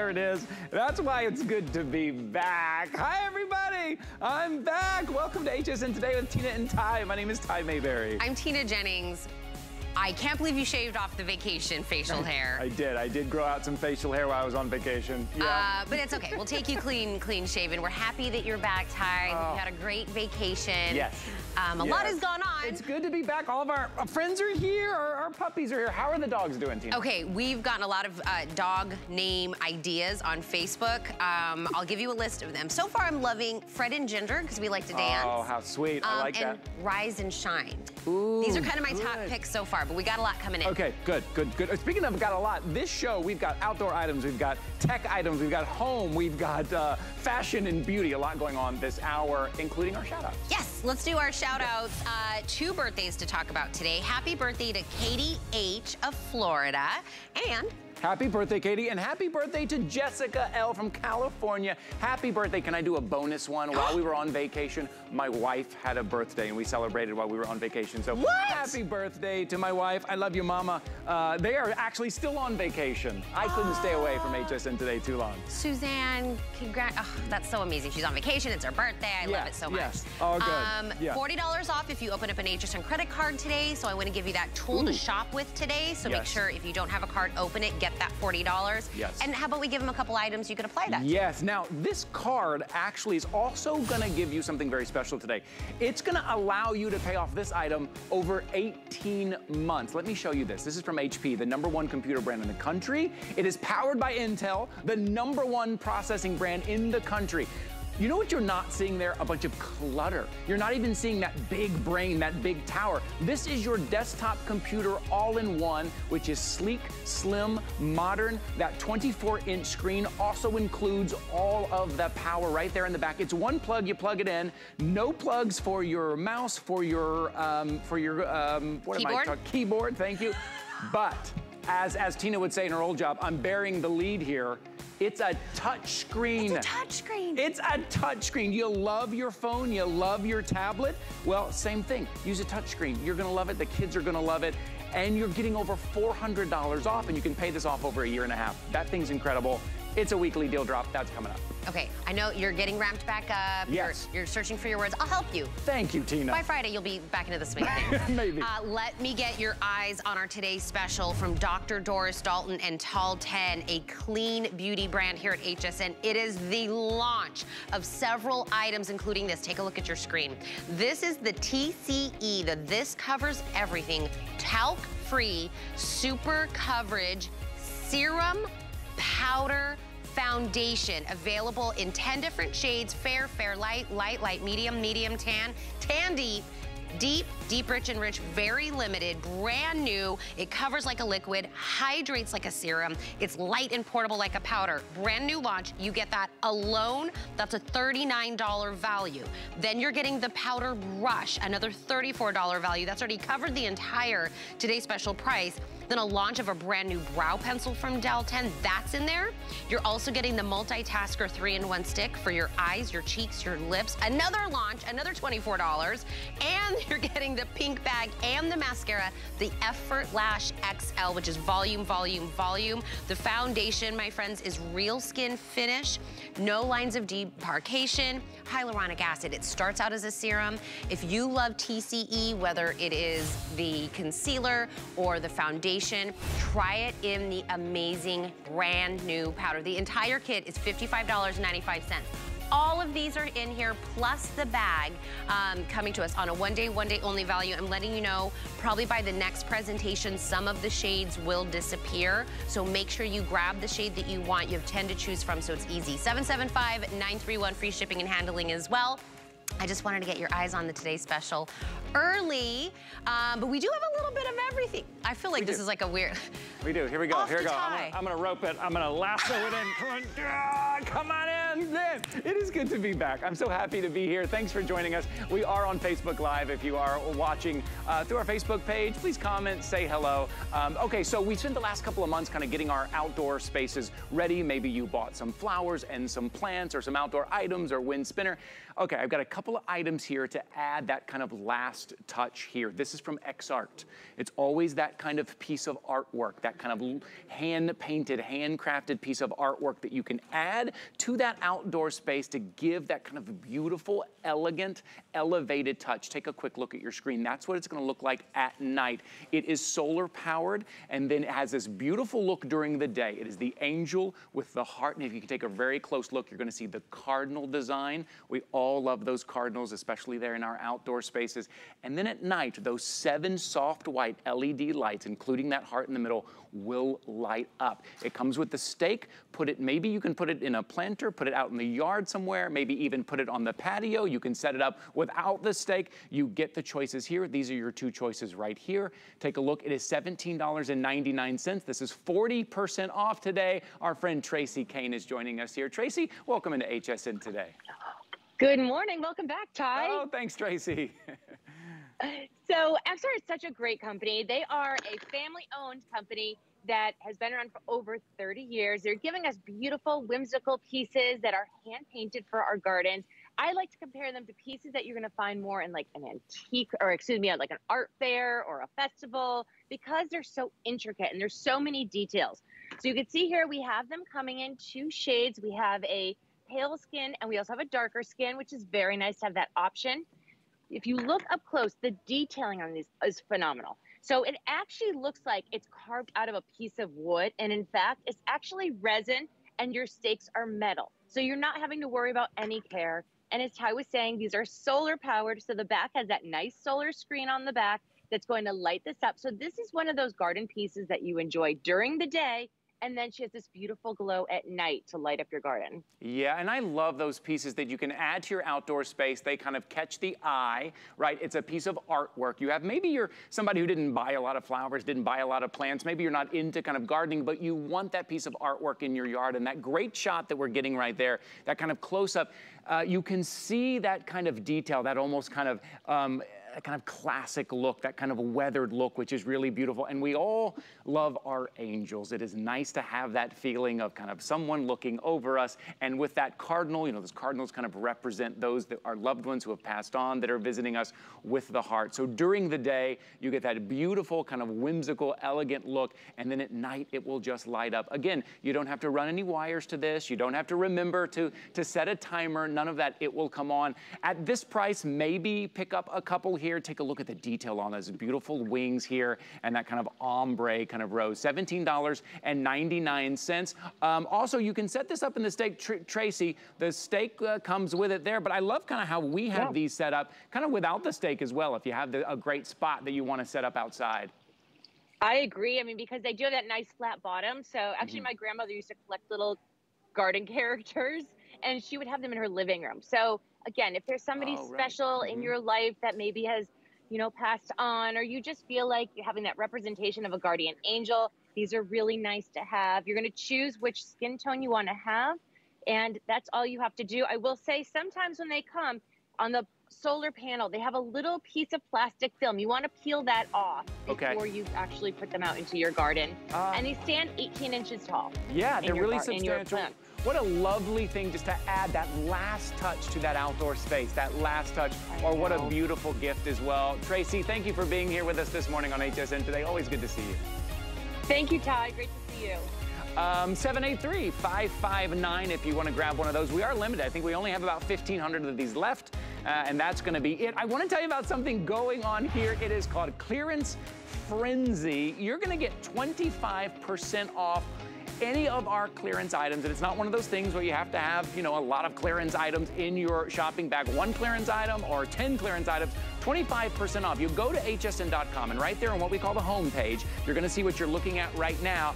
there it is. That's why it's good to be back. Hi, everybody. I'm back. Welcome to HSN Today with Tina and Ty. My name is Ty Mayberry. I'm Tina Jennings. I can't believe you shaved off the vacation facial hair. I did. I did grow out some facial hair while I was on vacation. Yeah. Uh, but it's okay. We'll take you clean, clean shaven. We're happy that you're back, Ty. Oh. You had a great vacation. Yes. Um, a yes. lot has gone on. It's good to be back. All of our, friends are here. Our, our, puppies are here. How are the dogs doing, Tina? Okay, we've gotten a lot of uh, dog name ideas on Facebook. Um, I'll give you a list of them. So far, I'm loving Fred and Ginger because we like to dance. Oh, how sweet. Um, I like and that. Rise and Shine. Ooh, These are kind of my good. top picks so far, but we got a lot coming in. Okay, good, good, good. Speaking of got a lot, this show, we've got outdoor items, we've got tech items, we've got home, we've got uh, fashion and beauty, a lot going on this hour, including our shout outs. Yes, let's do our shout outs. Uh, two birthdays to talk about today. Happy birthday to Katie H. of Florida and Happy birthday, Katie, and happy birthday to Jessica L. from California. Happy birthday. Can I do a bonus one? While we were on vacation, my wife had a birthday, and we celebrated while we were on vacation. So what? happy birthday to my wife. I love you, Mama. Uh, they are actually still on vacation. I couldn't stay away from HSN today too long. Suzanne, congrats. Oh, that's so amazing. She's on vacation. It's her birthday. I love it so much. Yes, all good. Um, yeah. $40 off if you open up an HSN credit card today. So I want to give you that tool Ooh. to shop with today. So yes. make sure if you don't have a card, open it, get that $40. Yes. And how about we give them a couple items you could apply that Yes. Now, this card actually is also going to give you something very special today. It's going to allow you to pay off this item over 18 months. Let me show you this. This is from HP, the number one computer brand in the country. It is powered by Intel, the number one processing brand in the country. You know what you're not seeing there? A bunch of clutter. You're not even seeing that big brain, that big tower. This is your desktop computer all in one, which is sleek, slim, modern. That 24 inch screen also includes all of the power right there in the back. It's one plug, you plug it in. No plugs for your mouse, for your, um, for your, um, what Keyboard? am I talking? Keyboard, thank you. but as, as Tina would say in her old job, I'm bearing the lead here. It's a touchscreen. It's a touchscreen. It's a touch screen. You love your phone, you love your tablet. Well, same thing. Use a touchscreen. You're gonna love it, the kids are gonna love it, and you're getting over $400 off, and you can pay this off over a year and a half. That thing's incredible. It's a weekly deal drop. That's coming up. Okay, I know you're getting ramped back up. Yes. You're, you're searching for your words. I'll help you. Thank you, Tina. By Friday, you'll be back into the swing of things. Maybe. Uh, let me get your eyes on our today's special from Dr. Doris Dalton and Doll 10, a clean beauty brand here at HSN. It is the launch of several items, including this. Take a look at your screen. This is the TCE, the This Covers Everything talc-free super coverage serum powder foundation available in 10 different shades, fair, fair, light, light, light, medium, medium, tan, tan deep, deep, deep, rich, and rich, very limited, brand new. It covers like a liquid, hydrates like a serum. It's light and portable like a powder. Brand new launch, you get that alone, that's a $39 value. Then you're getting the powder brush, another $34 value. That's already covered the entire today's special price. Then a launch of a brand new brow pencil from Doll 10, that's in there. You're also getting the multitasker three-in-one stick for your eyes, your cheeks, your lips. Another launch, another $24. And you're getting the pink bag and the mascara, the Effort Lash XL, which is volume, volume, volume. The foundation, my friends, is real skin finish, no lines of demarcation, hyaluronic acid. It starts out as a serum. If you love TCE, whether it is the concealer or the foundation, try it in the amazing brand new powder. The entire kit is $55.95. All of these are in here, plus the bag um, coming to us on a one day, one day only value. I'm letting you know, probably by the next presentation, some of the shades will disappear. So make sure you grab the shade that you want. You have 10 to choose from, so it's easy. 775-931, free shipping and handling as well. I just wanted to get your eyes on the Today Special early, um, but we do have a little bit of everything. I feel like we this do. is like a weird... We do. Here we go. Off Here we go. I'm gonna, I'm gonna, rope it. I'm gonna lasso it in. Come on in. Man, it is good to be back. I'm so happy to be here. Thanks for joining us. We are on Facebook Live. If you are watching uh, through our Facebook page, please comment, say hello. Um, okay, so we spent the last couple of months kind of getting our outdoor spaces ready. Maybe you bought some flowers and some plants or some outdoor items or wind spinner. Okay, I've got a couple of items here to add that kind of last touch here. This is from Exhart. It's always that kind of piece of artwork, that kind of hand-painted, handcrafted piece of artwork that you can add to that outdoor space to give that kind of beautiful, elegant, elevated touch. Take a quick look at your screen. That's what it's gonna look like at night. It is solar powered and then it has this beautiful look during the day. It is the angel with the heart. And if you can take a very close look, you're gonna see the cardinal design. We all love those cardinals, especially there in our outdoor spaces. And then at night, those seven soft white LED lights, including that heart in the middle, will light up. It comes with the stake. Put it, maybe you can put it in a planter, put it out in the yard somewhere, maybe even put it on the patio. You can set it up without the stake. You get the choices here. These are your two choices right here. Take a look. It is $17.99. This is 40% off today. Our friend Tracy Kane is joining us here. Tracy, welcome into HSN today. Good morning. Welcome back, Ty. Oh, thanks, Tracy. so Exhart is such a great company. They are a family-owned company that has been around for over 30 years. They're giving us beautiful, whimsical pieces that are hand-painted for our gardens. I like to compare them to pieces that you're going to find more in like an antique or excuse me, like an art fair or a festival because they're so intricate and there's so many details. So you can see here we have them coming in two shades. We have a pale skin and we also have a darker skin, which is very nice to have that option. If you look up close, the detailing on these is phenomenal. So it actually looks like it's carved out of a piece of wood. And in fact, it's actually resin and your stakes are metal. So you're not having to worry about any care. And as Ty was saying, these are solar powered. So the back has that nice solar screen on the back that's going to light this up. So this is one of those garden pieces that you enjoy during the day and then she has this beautiful glow at night to light up your garden. Yeah, and I love those pieces that you can add to your outdoor space. They kind of catch the eye, right? It's a piece of artwork. You have, maybe you're somebody who didn't buy a lot of flowers, didn't buy a lot of plants. Maybe you're not into kind of gardening, but you want that piece of artwork in your yard. And that great shot that we're getting right there, that kind of close up, uh, you can see that kind of detail, that almost kind of, um, a kind of classic look, that kind of weathered look, which is really beautiful. And we all love our angels. It is nice to have that feeling of kind of someone looking over us. And with that cardinal, you know, those cardinals kind of represent those that are loved ones who have passed on that are visiting us with the heart. So during the day, you get that beautiful kind of whimsical, elegant look. And then at night, it will just light up. Again, you don't have to run any wires to this. You don't have to remember to, to set a timer. None of that. It will come on. At this price, maybe pick up a couple here. Take a look at the detail on those beautiful wings here and that kind of ombre kind of rose. $17.99. Um, also, you can set this up in the stake, tr Tracy. The stake uh, comes with it there, but I love kind of how we have yeah. these set up, kind of without the stake as well, if you have the, a great spot that you want to set up outside. I agree. I mean, because they do have that nice flat bottom. So actually, mm -hmm. my grandmother used to collect little garden characters and she would have them in her living room. So again, if there's somebody oh, special right. in mm-hmm. your life that maybe has, you know, passed on, or you just feel like you're having that representation of a guardian angel, these are really nice to have. You're going to choose which skin tone you want to have, and that's all you have to do. I will say sometimes when they come on the solar panel, they have a little piece of plastic film. You want to peel that off okay. before you actually put them out into your garden. Uh, and they stand 18 inches tall. Yeah, they're really substantial. What a lovely thing just to add that last touch to that outdoor space, that last touch, or what a beautiful gift as well. Tracy, thank you for being here with us this morning on HSN Today. Always good to see you. Thank you, Ty. Great to see you. Um, 783-559 if you want to grab one of those. We are limited. I think we only have about 1,500 of these left, uh, and that's going to be it. I want to tell you about something going on here. It is called Clearance Frenzy. You're going to get 25% off any of our clearance items, and it's not one of those things where you have to have, you know, a lot of clearance items in your shopping bag. One clearance item or 10 clearance items, 25% off. You go to hsn.com and right there on what we call the home page, you're gonna see what you're looking at right now.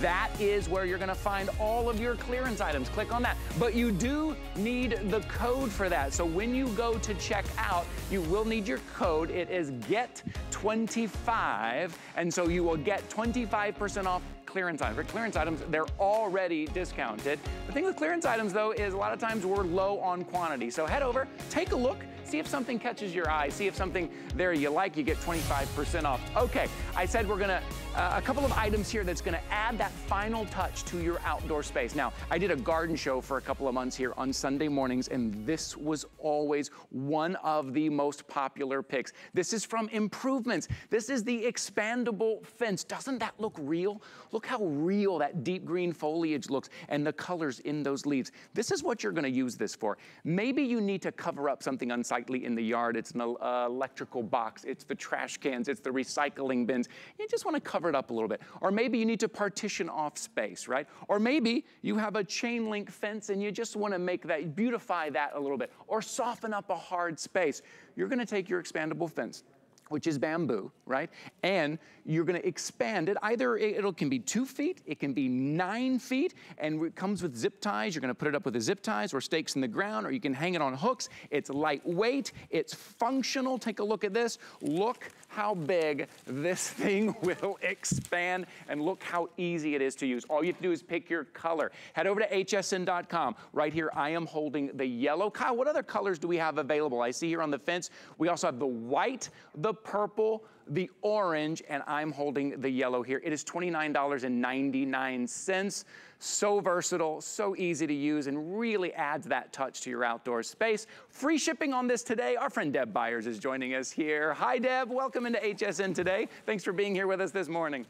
That is where you're gonna find all of your clearance items. Click on that. But you do need the code for that. So when you go to check out, you will need your code. It is GET25, and so you will get 25% off clearance items. For clearance items, they're already discounted. The thing with clearance items though is a lot of times we're low on quantity. So head over, take a look, see if something catches your eye, see if something there you like, you get 25% off. Okay, I said we're gonna a couple of items here that's gonna add that final touch to your outdoor space. Now, I did a garden show for a couple of months here on Sunday mornings, and this was always one of the most popular picks. This is from Improvements. This is the expandable fence. Doesn't that look real? Look how real that deep green foliage looks and the colors in those leaves. This is what you're gonna use this for. Maybe you need to cover up something unsightly in the yard. It's an uh, electrical box, it's the trash cans, it's the recycling bins. You just wanna cover it up a little bit. Or maybe you need to partition off space, right? Or maybe you have a chain link fence and you just wanna make that, beautify that a little bit. Or soften up a hard space. You're gonna take your expandable fence, which is bamboo, right? And you're gonna expand it. Either it, can be two feet, it can be nine feet, and it comes with zip ties. You're gonna put it up with the zip ties or stakes in the ground, or you can hang it on hooks. It's lightweight, it's functional. Take a look at this. Look how big this thing will expand, and look how easy it is to use. All you have to do is pick your color. Head over to hsn.com. Right here, I am holding the yellow. Kyle, what other colors do we have available? I see here on the fence, we also have the white, the purple, the orange, and I'm holding the yellow here. It is $29.99. So versatile, so easy to use, and really adds that touch to your outdoor space. Free shipping on this today. Our friend Deb Byers is joining us here. Hi, Deb. Welcome into HSN today. Thanks for being here with us this morning.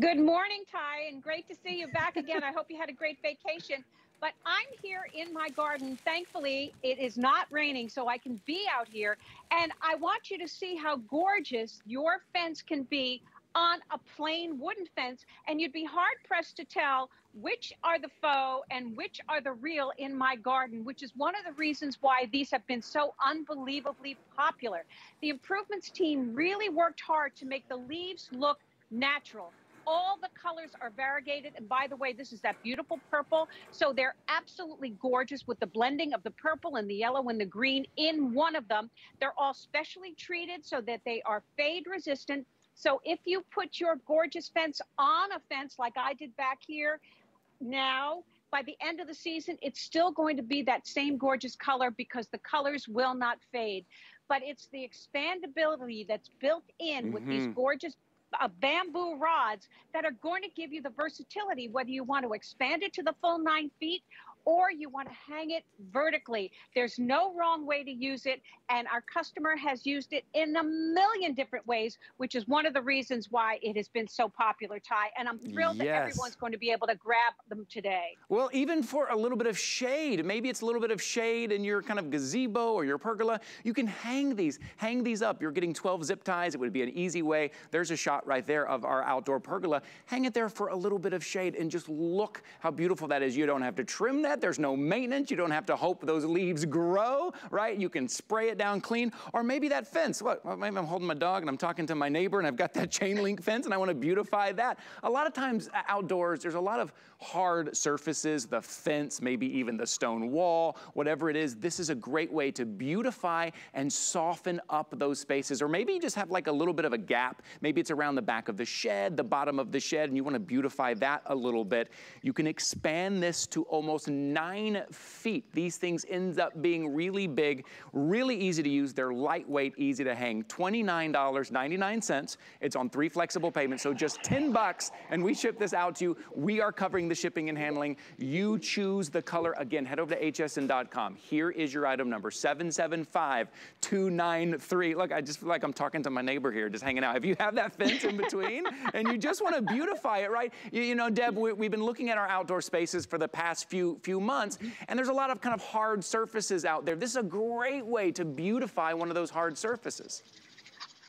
Good morning, Ty, and great to see you back again. I hope you had a great vacation. But I'm here in my garden. Thankfully, it is not raining, so I can be out here. And I want you to see how gorgeous your fence can be on a plain wooden fence. And you'd be hard pressed to tell which are the faux and which are the real in my garden, which is one of the reasons why these have been so unbelievably popular. The improvements team really worked hard to make the leaves look natural all the colors are variegated. And by the way, this is that beautiful purple. So they're absolutely gorgeous with the blending of the purple and the yellow and the green in one of them. They're all specially treated so that they are fade resistant. So if you put your gorgeous fence on a fence like I did back here, now by the end of the season, it's still going to be that same gorgeous color because the colors will not fade. But it's the expandability that's built in mm -hmm. with these mm-hmm. gorgeous uh, bamboo rods that are going to give you the versatility, whether you want to expand it to the full nine feet or you want to hang it vertically. There's no wrong way to use it. And our customer has used it in a million different ways, which is one of the reasons why it has been so popular, Ty. And I'm thrilled yes. that everyone's going to be able to grab them today. Well, even for a little bit of shade, maybe it's a little bit of shade in your kind of gazebo or your pergola, you can hang these, hang these up. You're getting 12 zip ties. It would be an easy way. There's a shot right there of our outdoor pergola. Hang it there for a little bit of shade and just look how beautiful that is. You don't have to trim that. There's no maintenance. You don't have to hope those leaves grow, right? You can spray it down clean. Or maybe that fence. What? Maybe I'm holding my dog and I'm talking to my neighbor and I've got that chain link fence and I want to beautify that. A lot of times outdoors, there's a lot of hard surfaces, the fence, maybe even the stone wall, whatever it is. This is a great way to beautify and soften up those spaces. Or maybe you just have like a little bit of a gap. Maybe it's around the back of the shed, the bottom of the shed, and you want to beautify that a little bit. You can expand this to almost nine feet. These things end up being really big, really easy to use. They're lightweight, easy to hang. $29.99. It's on three flexible payments, so just 10 bucks, and we ship this out to you. We are covering the shipping and handling. You choose the color. Again, head over to hsn.com. Here is your item number, 775293. Look, I just feel like I'm talking to my neighbor here, just hanging out. If you have that fence in between and you just want to beautify it, right? You, you know, Deb, we, have been looking at our outdoor spaces for the past few, few months, and there's a lot of kind of hard surfaces out there. This is a great way to beautify one of those hard surfaces.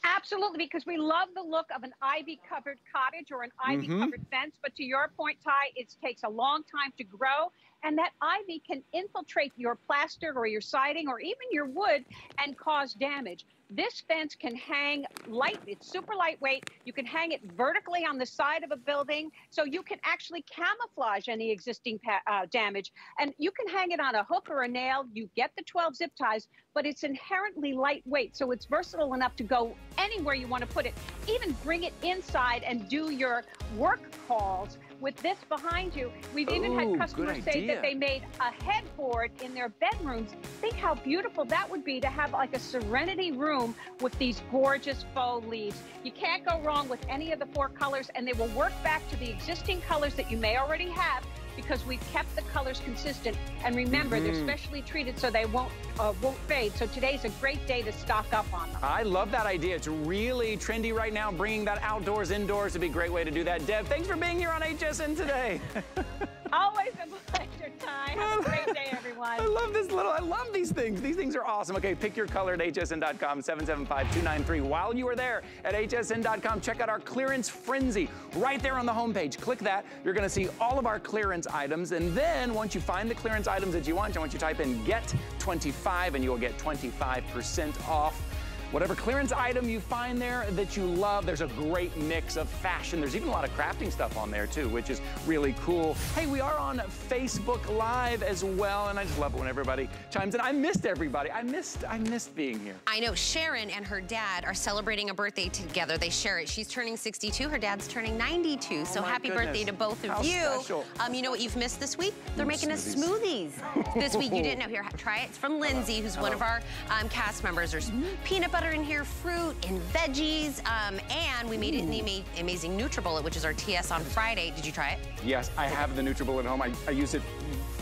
Absolutely, because we love the look of an ivy covered cottage or an ivy covered mm-hmm. fence. But to your point, Ty, it takes a long time to grow. And that ivy can infiltrate your plaster or your siding or even your wood and cause damage. This fence can hang light, it's super lightweight. You can hang it vertically on the side of a building, so you can actually camouflage any existing uh, damage. And you can hang it on a hook or a nail. You get the 12 zip ties, but it's inherently lightweight, so it's versatile enough to go anywhere you want to put it. Even bring it inside and do your work calls with this behind you. We've even Ooh, had customers say that they made a headboard in their bedrooms. Think how beautiful that would be to have like a serenity room with these gorgeous faux leaves. You can't go wrong with any of the four colors, and they will work back to the existing colors that you may already have because we've kept the colors consistent. And remember, they're Mhm. specially treated so they won't uh, won't fade. So today's a great day to stock up on them. I love that idea. It's really trendy right now. Bringing that outdoors, indoors would be a great way to do that. Deb, thanks for being here on HSN today. Always a pleasure, Ty. Have a great day, everyone. I love this little, I love these things. These things are awesome. Okay, pick your color at hsn.com, 775-293. While you are there at hsn.com, check out our clearance frenzy right there on the homepage. Click that. You're gonna see all of our clearance items. And then once you find the clearance items that you want, I want you to type in get 25 and you'll get 25% off. Whatever clearance item you find there that you love, there's a great mix of fashion. There's even a lot of crafting stuff on there too, which is really cool. Hey, we are on Facebook Live as well, and I just love it when everybody chimes in. I missed everybody. I missed, I missed being here. I know Sharon and her dad are celebrating a birthday together. They share it. She's turning 62, her dad's turning 92. so Oh my happy goodness. birthday to both of How you. special. Um, you know what you've missed this week? They're Ooh, making us smoothies. smoothies this week. You didn't know. Here, try it. It's from Lindsay, who's one of our um, cast members. There's Mm-hmm. peanut butter in here, fruit and veggies, um, and we made it in the ama- amazing NutriBullet, which is our TS on Friday. Did you try it? Yes, I have the NutriBullet at home. I, I use it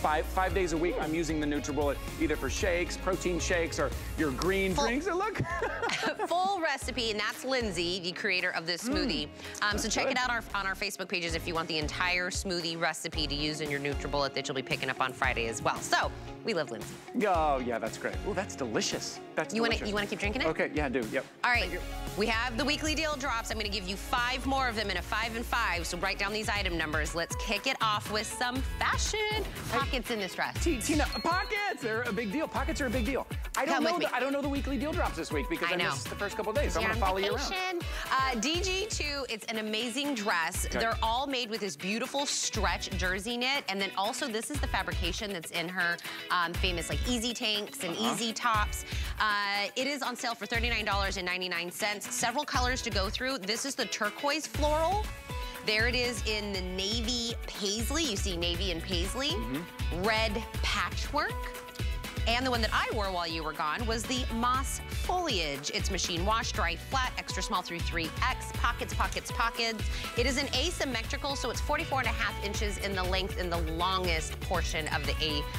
five five days a week. I'm using the NutriBullet either for shakes, protein shakes, or your green Full- drinks. And look, full recipe, and that's Lindsay, the creator of this smoothie. um, so check good. it out on our, on our Facebook pages if you want the entire smoothie recipe to use in your NutriBullet that you'll be picking up on Friday as well. So we love Lindsay. oh yeah, that's great. Oh, that's delicious. That's You want to delicious. you want to keep drinking it? Okay, yeah, I do. Yep. All right, we have the weekly deal drops. I'm going to give you five more of them in a five and five. So write down these item numbers. Let's kick it off with some fashion. Pockets in this dress. T- Tina, pockets, they're a big deal. Pockets are a big deal. I don't Come know. The, I don't know the weekly deal drops this week because I I, know. missed the first couple of days. So I'm gonna on follow you around. Uh, DG2, it's an amazing dress. Okay. They're all made with this beautiful stretch jersey knit. And then also this is the fabrication that's in her um, famous like easy tanks and Uh-huh. easy tops. Uh, it is on sale for $39.99. Several colors to go through. This is the turquoise floral. There it is in the navy paisley. You see navy and paisley. Mm-hmm. Red patchwork. And the one that I wore while you were gone was the moss foliage. It's machine wash, dry flat, extra small through 3X, pockets, pockets, pockets. It is an asymmetrical, so it's 44 and a half inches in the length in the longest portion of the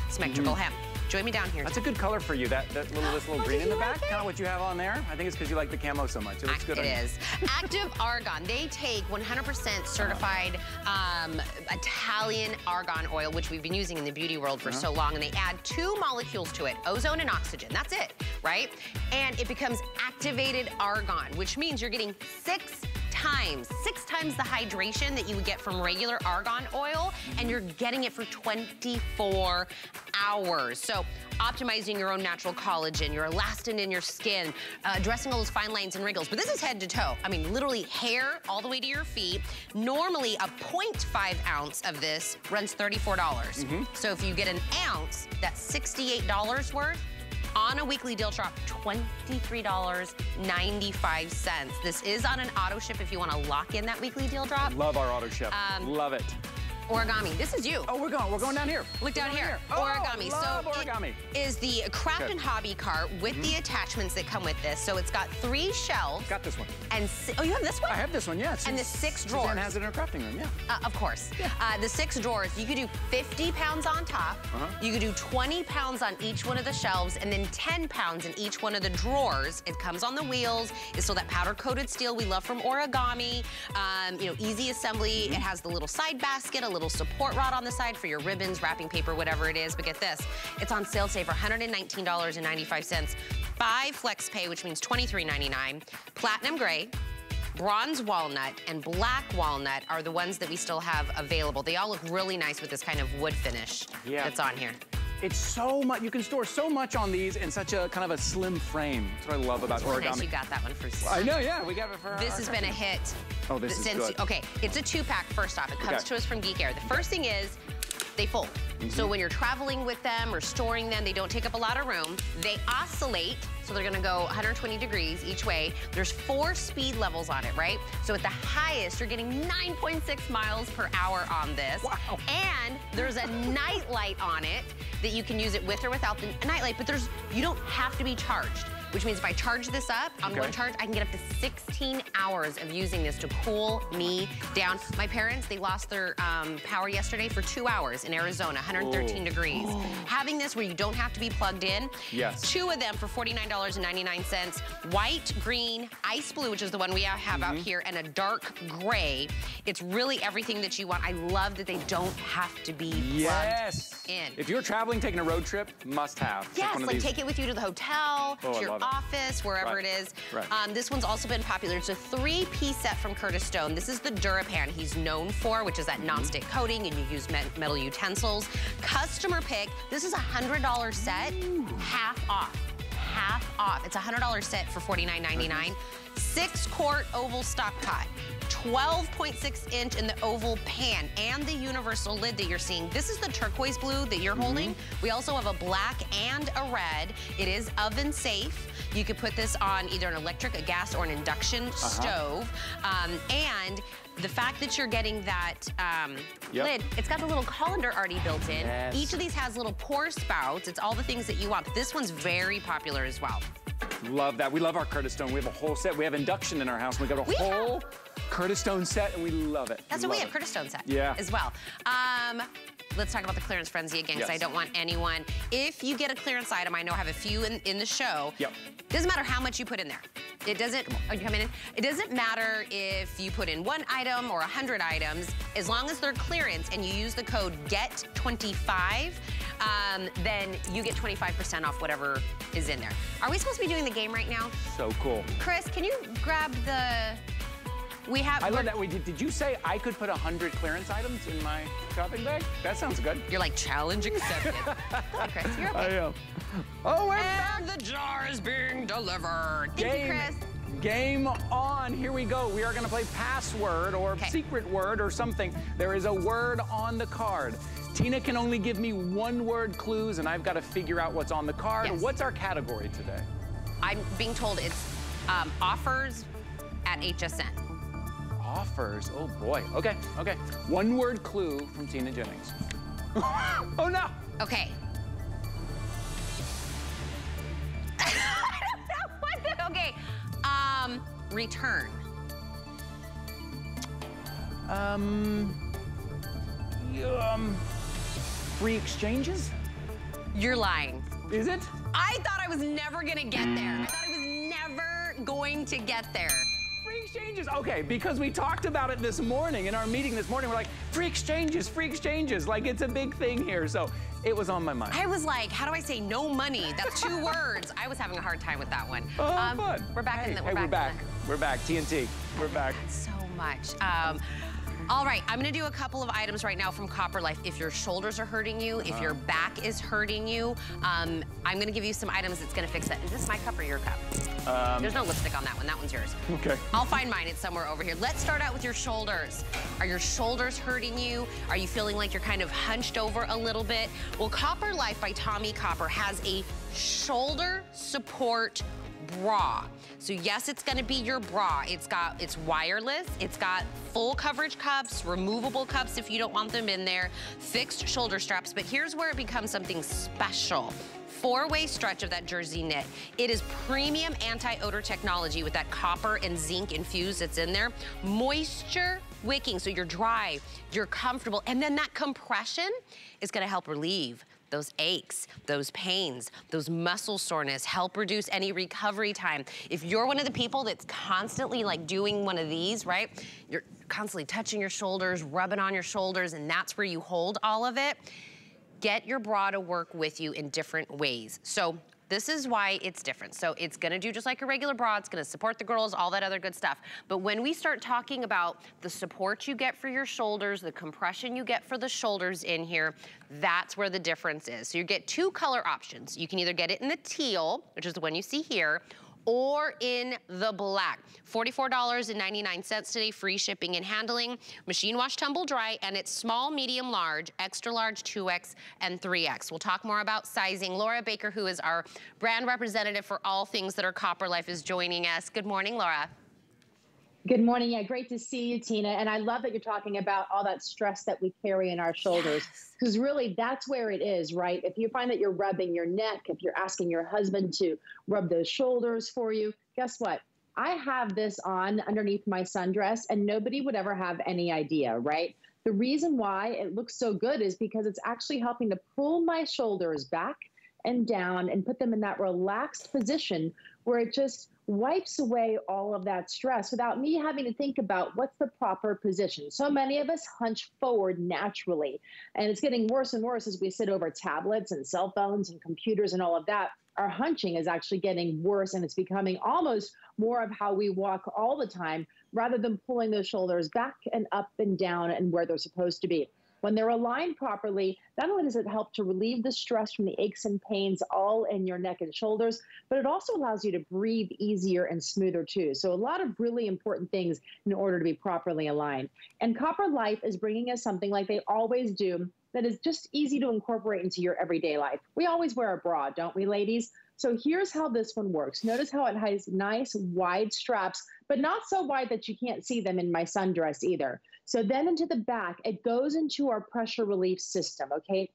asymmetrical hem. Join me down here. That's a good color for you. That, that little, this little Oh, green in the back, kind of what you have on there. I think it's because you like the camo so much. It looks good It on you. Active Argan. They take 100% certified um, Italian argan oil, which we've been using in the beauty world for so long, and they add two molecules to it, ozone and oxygen. That's it, right? And it becomes activated argan, which means you're getting six times, six times the hydration that you would get from regular argan oil, and you're getting it for 24 hours. So optimizing your own natural collagen, your elastin in your skin, uh, addressing all those fine lines and wrinkles. But this is head to toe. I mean, literally hair all the way to your feet. Normally, a 0.5 ounce of this runs $34. dollars So if you get an ounce, that's $68 worth. On a weekly deal drop, $23.95. This is on an auto ship if you want to lock in that weekly deal drop. Love our auto ship. Um, Love it. Origami, this is you. Oh, we're going. We're going down here. Look down We're here. going origami. Oh, love so origami. it is the craft Okay. and hobby cart with the attachments that come with this. So it's got three shelves Got this one. and si- oh, you have this one? I have this one, yes. And the six Suzanne drawers. has it in her crafting room, yeah. Uh, of course. Uh, the six drawers, you could do 50 pounds on top. Uh-huh. You could do 20 pounds on each one of the shelves and then 10 pounds in each one of the drawers. It comes on the wheels. It's still that powder coated steel we love from origami. Um, you know, easy assembly. Mm-hmm. It has the little side basket, a little support rod on the side for your ribbons, wrapping paper, whatever it is. But get this, it's on sale today for $119.95. Five flex pay, which means $23.99. Platinum gray, Bronze walnut and black walnut are the ones that we still have available. They all look really nice with this kind of wood finish Yeah. that's on here. It's so much, you can store so much on these in such a kind of a slim frame. That's what I love about Really nice origami. you got that one for I know, yeah, we got it for This has been a hit. Oh, this is good. Okay, it's a two-pack first off. It comes Okay. to us from Geek Aire. The first thing is they fold. Mm-hmm. So when you're traveling with them or storing them, they don't take up a lot of room. They oscillate, so they're gonna go 120 degrees each way. There's four speed levels on it, right? So at the highest, you're getting 9.6 miles per hour on this. Wow. And there's a night light on it that you can use it with or without the night light, but there's you don't have to be charged which means if I charge this up on okay. one charge, I can get up to 16 hours of using this to cool me down. My parents, they lost their um, power yesterday for two hours in Arizona, 113 Ooh. degrees. Having this where you don't have to be plugged in, yes. two of them for $49.99, white, green, ice blue, which is the one we have mm -hmm. out mm-hmm. here, and a dark gray. It's really everything that you want. I love that they don't have to be yes. in. If you're traveling, taking a road trip, must have. Yes, like, like take it with you to the hotel, oh, to your office, wherever right. it is. Right. Um, this one's also been popular. It's a three-piece set from Curtis Stone. This is the DuraPan he's known for, which is that mm-hmm. non-stick coating, and you use metal utensils. Customer pick, this is a $100 set, Ooh. half off. Half off. It's a $100 set for $49.99. Six quart oval stock pot. 12.6 inch in the oval pan and the universal lid that you're seeing. This is the turquoise blue that you're mm -hmm. holding. We also have a black and a red. It is oven safe. You could put this on either an electric, a gas, or an induction uh -huh. stove. Um, and the fact that you're getting that um, yep. lid, it's got the little colander already built in. Yes. Each of these has little pour spouts. It's all the things that you want. This one's very popular as well. Love that. We love our Curtis Stone. We have a whole set. We have induction in our house. We got a we whole Curtis Stone set, and we love it. That's we what we have, Curtis Stone set yeah. as well. Um, let's talk about the clearance frenzy again, because yes. I don't want anyone, if you get a clearance item, I know I have a few in, in the show, yep. doesn't matter how much you put in there. It doesn't, are you coming in? It doesn't matter if you put in one item or a 100 items, as long as they're clearance and you use the code GET25, um, then you get 25% off whatever is in there. Are we supposed to be doing the game right now? So cool. Chris, can you grab the we have. I love that. Wait, did, did you say I could put 100 clearance items in my shopping bag? That sounds good. You're like, challenge accepted. Chris, you're okay. I am. Oh, And back. the jar is being delivered. Thank Game. you, Chris. Game on. Here we go. We are going to play password or okay. secret word or something. There is a word on the card. Tina can only give me one word clues, and I've got to figure out what's on the card. Yes. What's our category today? I'm being told it's um, offers at HSN offers. Oh boy. Okay, okay. One word clue from Tina Jennings. oh no. Okay. okay. Um, return. Um, um, free exchanges? You're lying. Is it? I thought I was never gonna get there. I thought I was never going to get there exchanges. Okay, because we talked about it this morning in our meeting this morning. We're like, free exchanges, free exchanges. Like, it's a big thing here. So it was on my mind. I was like, how do I say no money? That's two words. I was having a hard time with that one. Oh, um, fun. We're back hey, in the, we're hey, back. We're back. We're back. TNT. We're back. So much. Um, all right, I'm gonna do a couple of items right now from Copper Life. If your shoulders are hurting you, if your uh-huh. back is hurting you, um, I'm gonna give you some items that's gonna fix that. Is this my cup or your cup? Um, There's no lipstick on that one, that one's yours. Okay. I'll find mine, it's somewhere over here. Let's start out with your shoulders. Are your shoulders hurting you? Are you feeling like you're kind of hunched over a little bit? Well, Copper Life by Tommie Copper has a shoulder support bra. So yes, it's gonna be your bra. It's got, it's wireless, it's got full coverage cups, removable cups if you don't want them in there, fixed shoulder straps, but here's where it becomes something special four-way stretch of that jersey knit. It is premium anti-odor technology with that copper and zinc infused that's in there. Moisture wicking, so you're dry, you're comfortable, and then that compression is gonna help relieve those aches, those pains, those muscle soreness, help reduce any recovery time. If you're one of the people that's constantly like doing one of these, right? You're constantly touching your shoulders, rubbing on your shoulders, and that's where you hold all of it. Get your bra to work with you in different ways. So this is why it's different. So it's gonna do just like a regular bra, it's gonna support the girls, all that other good stuff. But when we start talking about the support you get for your shoulders, the compression you get for the shoulders in here, that's where the difference is. So you get two color options. You can either get it in the teal, which is the one you see here, or in the black. $44.99 today, free shipping and handling. Machine wash, tumble dry, and it's small, medium, large, extra large, 2X, and 3X. We'll talk more about sizing. Laura Baker, who is our brand representative for all things that are Copper Life, is joining us. Good morning, Laura. Good morning. Yeah, great to see you, Tina. And I love that you're talking about all that stress that we carry in our shoulders. Because yes. really, that's where it is, right? If you find that you're rubbing your neck, if you're asking your husband to rub those shoulders for you, guess what? I have this on underneath my sundress, and nobody would ever have any idea, right? The reason why it looks so good is because it's actually helping to pull my shoulders back and down and put them in that relaxed position where it just wipes away all of that stress without me having to think about what's the proper position. So many of us hunch forward naturally, and it's getting worse and worse as we sit over tablets and cell phones and computers and all of that. Our hunching is actually getting worse, and it's becoming almost more of how we walk all the time rather than pulling those shoulders back and up and down and where they're supposed to be. When they're aligned properly, not only does it help to relieve the stress from the aches and pains all in your neck and shoulders, but it also allows you to breathe easier and smoother too. So, a lot of really important things in order to be properly aligned. And Copper Life is bringing us something like they always do that is just easy to incorporate into your everyday life. We always wear a bra, don't we, ladies? So here's how this one works. Notice how it has nice wide straps, but not so wide that you can't see them in my sundress either. So then into the back, it goes into our pressure relief system, okay?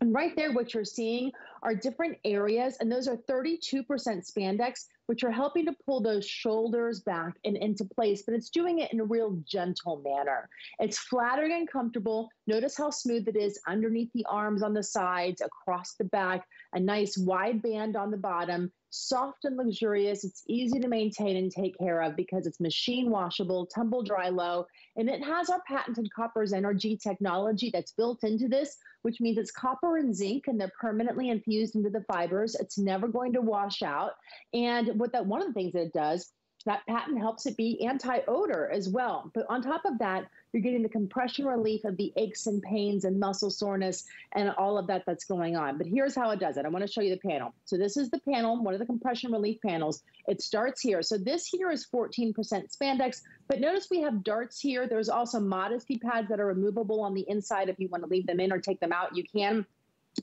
And right there, what you're seeing are different areas, and those are 32% spandex, which are helping to pull those shoulders back and into place, but it's doing it in a real gentle manner. It's flattering and comfortable. Notice how smooth it is underneath the arms on the sides, across the back, a nice wide band on the bottom soft and luxurious. It's easy to maintain and take care of because it's machine washable, tumble dry low, and it has our patented Copper's energy technology that's built into this, which means it's copper and zinc and they're permanently infused into the fibers. It's never going to wash out. And what that one of the things that it does that patent helps it be anti-odor as well. But on top of that, you're getting the compression relief of the aches and pains and muscle soreness and all of that that's going on. But here's how it does it. I want to show you the panel. So this is the panel, one of the compression relief panels. It starts here. So this here is 14% spandex, but notice we have darts here. There's also modesty pads that are removable on the inside. If you want to leave them in or take them out, you can.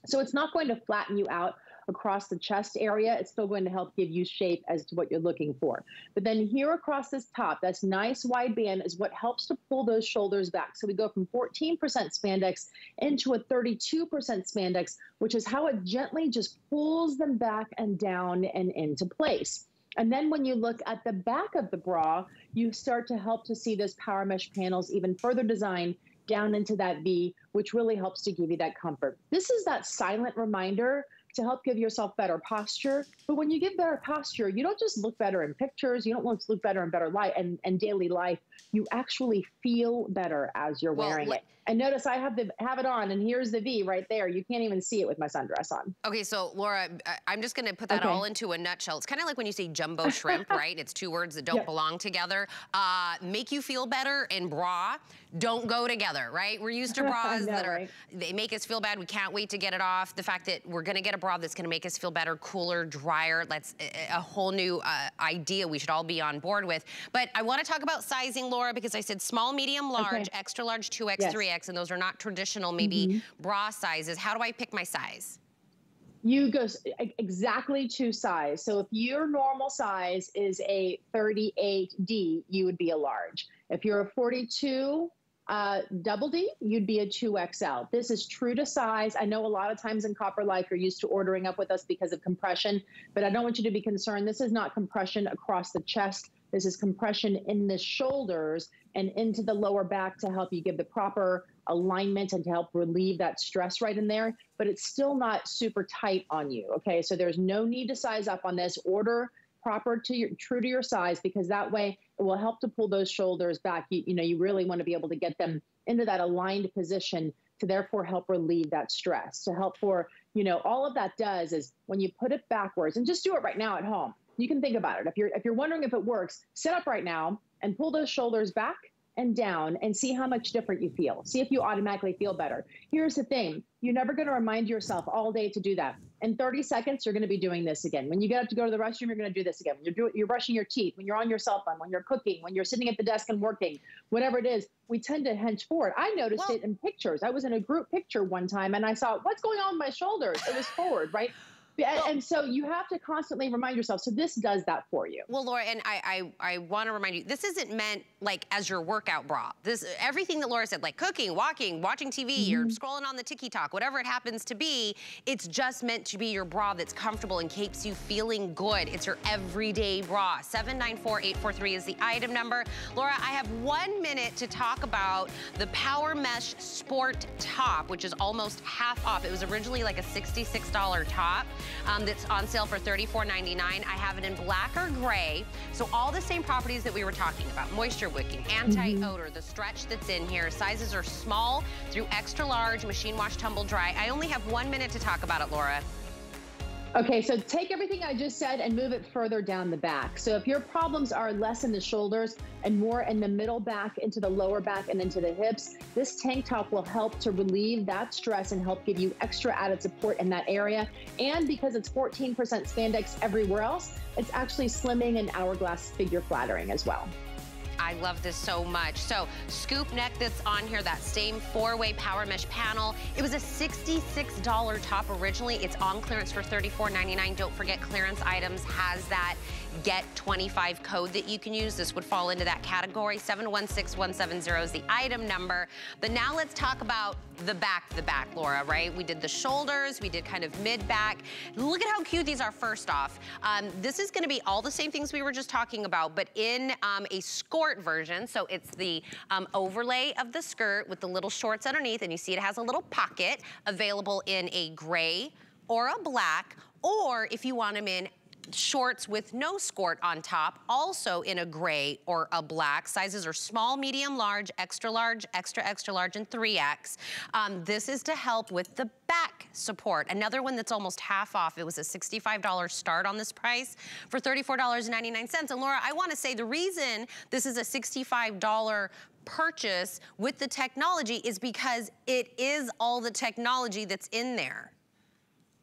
So it's not going to flatten you out across the chest area, it's still going to help give you shape as to what you're looking for. But then here across this top, that's nice wide band is what helps to pull those shoulders back. So we go from 14% spandex into a 32% spandex, which is how it gently just pulls them back and down and into place. And then when you look at the back of the bra, you start to help to see those power mesh panels even further designed down into that V, which really helps to give you that comfort. This is that silent reminder to help give yourself better posture. But when you get better posture, you don't just look better in pictures, you don't look better in better light and, and daily life. You actually feel better as you're well, wearing it. And notice I have the have it on, and here's the V right there. You can't even see it with my sundress on. Okay, so Laura, I'm just going to put that okay. all into a nutshell. It's kind of like when you say jumbo shrimp, right? It's two words that don't yep. belong together. Uh, make you feel better and bra don't go together, right? We're used to bras know, that are right? they make us feel bad. We can't wait to get it off. The fact that we're going to get a bra that's going to make us feel better, cooler, drier. That's a whole new uh, idea we should all be on board with. But I want to talk about sizing, Laura, because I said small, medium, large, okay. extra large, 2X, yes. 3X and those are not traditional maybe mm -hmm. bra sizes. How do I pick my size? You go exactly to size. So if your normal size is a 38D, you would be a large. If you're a 42, uh, double D, you'd be a 2XL. This is true to size. I know a lot of times in Copper Life, you're used to ordering up with us because of compression, but I don't want you to be concerned. This is not compression across the chest. This is compression in the shoulders and into the lower back to help you give the proper alignment and to help relieve that stress right in there. But it's still not super tight on you. Okay. So there's no need to size up on this. Order proper to your true to your size because that way it will help to pull those shoulders back. You, you know, you really want to be able to get them into that aligned position to therefore help relieve that stress. To help for, you know, all of that does is when you put it backwards and just do it right now at home. You can think about it. If you're if you're wondering if it works, sit up right now and pull those shoulders back and down and see how much different you feel. See if you automatically feel better. Here's the thing you're never going to remind yourself all day to do that. In 30 seconds, you're going to be doing this again. When you get up to go to the restroom, you're going to do this again. When you're, doing, you're brushing your teeth, when you're on your cell phone, when you're cooking, when you're sitting at the desk and working, whatever it is, we tend to hench forward. I noticed well, it in pictures. I was in a group picture one time and I saw what's going on with my shoulders. It was forward, right? Well, and so you have to constantly remind yourself. So this does that for you. Well, Laura, and I, I, I want to remind you, this isn't meant like as your workout bra. This everything that Laura said, like cooking, walking, watching TV, mm -hmm. you're mm-hmm. scrolling on the TikTok, whatever it happens to be, it's just meant to be your bra that's comfortable and keeps you feeling good. It's your everyday bra. 794843 is the item number. Laura, I have one minute to talk about the Power Mesh Sport Top, which is almost half off. It was originally like a $66 top um, that's on sale for $34.99. I have it in black or gray. So all the same properties that we were talking about. Moisture wicking, anti-odor, mm -hmm. the stretch that's in here. Sizes are small through extra large, machine wash, tumble dry. I only have one minute to talk about it, Laura. Okay, so take everything I just said and move it further down the back. So if your problems are less in the shoulders and more in the middle back, into the lower back, and into the hips, this tank top will help to relieve that stress and help give you extra added support in that area. And because it's 14% spandex everywhere else, it's actually slimming and hourglass figure flattering as well. I love this so much. So scoop neck that's on here, that same four-way power mesh panel. It was a $66 top originally. It's on clearance for $34.99. Don't forget clearance items has that get 25 code that you can use. This would fall into that category. 716170 is the item number. But now let's talk about the back, the back, Laura, right? We did the shoulders, we did kind of mid-back. Look at how cute these are first off. Um, this is gonna be all the same things we were just talking about, but in um, a skirt version. So it's the um, overlay of the skirt with the little shorts underneath, and you see it has a little pocket available in a gray or a black, or if you want them in shorts with no skirt on top, also in a gray or a black. Sizes are small, medium, large, extra large, extra, extra large, and 3X. Um, this is to help with the back support. Another one that's almost half off. It was a $65 start on this price for $34.99. And Laura, I wanna say the reason this is a $65 purchase with the technology is because it is all the technology that's in there.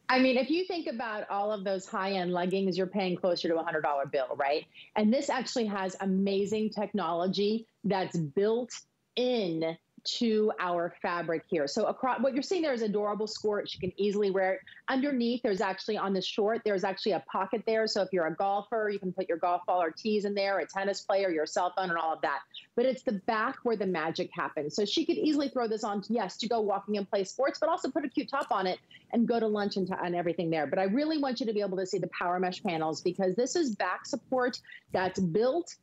I mean, if you think about all of those high end leggings, you're paying closer to a $100 bill, right? And this actually has amazing technology that's built in to our fabric here. So across, what you're seeing there is adorable skirt. You can easily wear it. Underneath, there's actually on the short, there's actually a pocket there. So if you're a golfer, you can put your golf ball or tees in there, a tennis player, your cell phone, and all of that. But it's the back where the magic happens. So she could easily throw this on, yes, to go walking and play sports, but also put a cute top on it and go to lunch and, and everything there. But I really want you to be able to see the power mesh panels because this is back support that's built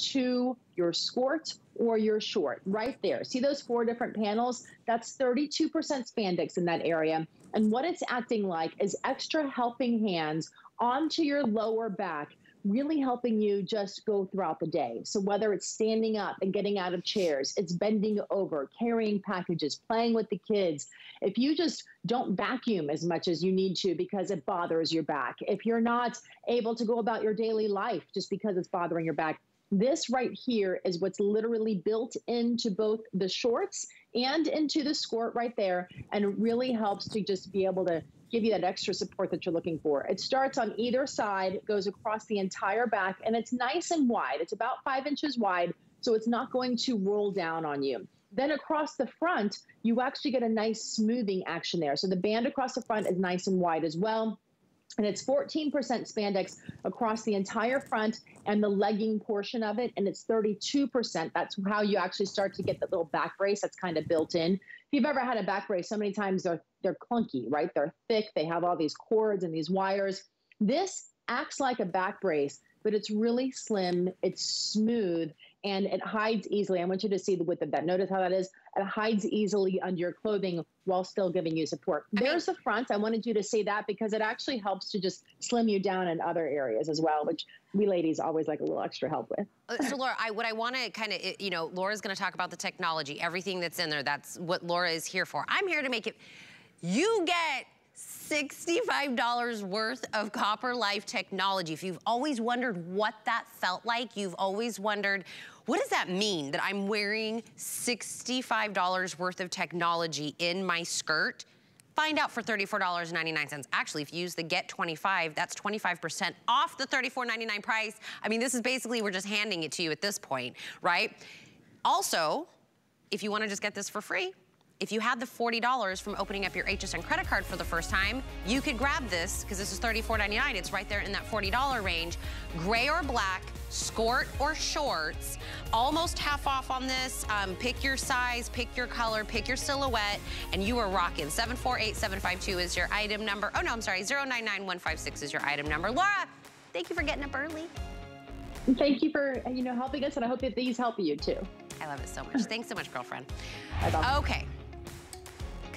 into your skirt or your short right there. See those four different panels? That's 32% spandex in that area. And what it's acting like is extra helping hands onto your lower back really helping you just go throughout the day. So whether it's standing up and getting out of chairs, it's bending over, carrying packages, playing with the kids. If you just don't vacuum as much as you need to because it bothers your back, if you're not able to go about your daily life just because it's bothering your back, this right here is what's literally built into both the shorts and into the skirt right there. And it really helps to just be able to give you that extra support that you're looking for. It starts on either side, goes across the entire back, and it's nice and wide. It's about five inches wide, so it's not going to roll down on you. Then across the front, you actually get a nice smoothing action there. So the band across the front is nice and wide as well and it's 14% spandex across the entire front and the legging portion of it and it's 32% that's how you actually start to get the little back brace that's kind of built in. If you've ever had a back brace so many times they're they're clunky right? They're thick they have all these cords and these wires. This acts like a back brace but it's really slim it's smooth and it hides easily. I want you to see the width of that. Notice how that is. It hides easily under your clothing while still giving you support. There's the front. I wanted you to see that because it actually helps to just slim you down in other areas as well, which we ladies always like a little extra help with. Uh, so Laura, I, what I want to kind of, you know, Laura's going to talk about the technology, everything that's in there. That's what Laura is here for. I'm here to make it, you get $65 worth of Copper Life technology. If you've always wondered what that felt like, you've always wondered, what does that mean that I'm wearing $65 worth of technology in my skirt? Find out for $34.99. Actually, if you use the Get 25, that's 25% off the $34.99 price. I mean, this is basically, we're just handing it to you at this point, right? Also, if you wanna just get this for free, if you had the $40 from opening up your HSN credit card for the first time, you could grab this, because this is $34.99. It's right there in that $40 range. Gray or black, skirt or shorts, almost half off on this. Um, pick your size, pick your color, pick your silhouette, and you are rocking. 748752 is your item number. Oh no, I'm sorry, 099156 is your item number. Laura, thank you for getting up early. Thank you for, you know, helping us, and I hope that these help you too. I love it so much. Thanks so much, girlfriend. Okay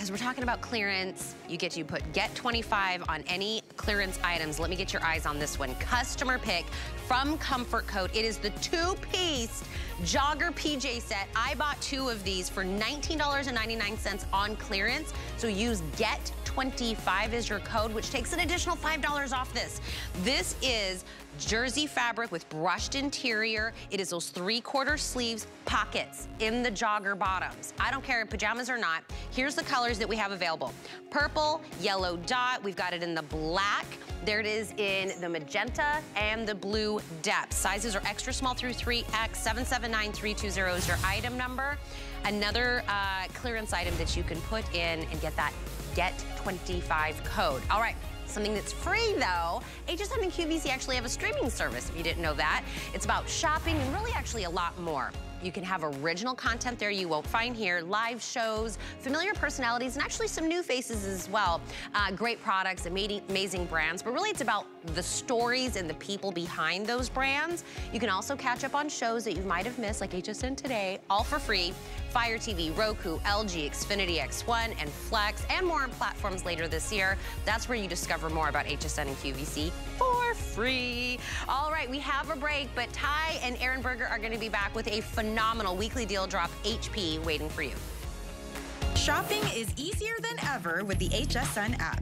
because we're talking about clearance. You get to put get 25 on any clearance items. Let me get your eyes on this one. Customer pick from Comfort Code. It is the two-piece jogger PJ set. I bought two of these for $19.99 on clearance. So use get 25 is your code, which takes an additional $5 off this. This is jersey fabric with brushed interior. It is those three-quarter sleeves, pockets in the jogger bottoms. I don't care if pajamas or not. Here's the colors that we have available. Purple, yellow dot. We've got it in the black. There it is in the magenta and the blue depth. Sizes are extra small through 3X. 779320 is your item number. Another uh, clearance item that you can put in and get that Get 25 code. All right. Something that's free though, HSN and QVC actually have a streaming service if you didn't know that. It's about shopping and really actually a lot more. You can have original content there you won't find here, live shows, familiar personalities, and actually some new faces as well. Uh, great products, amazing, brands, but really it's about the stories and the people behind those brands. You can also catch up on shows that you might have missed, like HSN Today, all for free. Fire TV, Roku, LG, Xfinity X1, and Flex, and more on platforms later this year. That's where you discover more about HSN and QVC for free. All right, we have a break, but Ty and Aaron Berger are going to be back with a phenomenal weekly deal drop HP waiting for you. Shopping is easier than ever with the HSN app.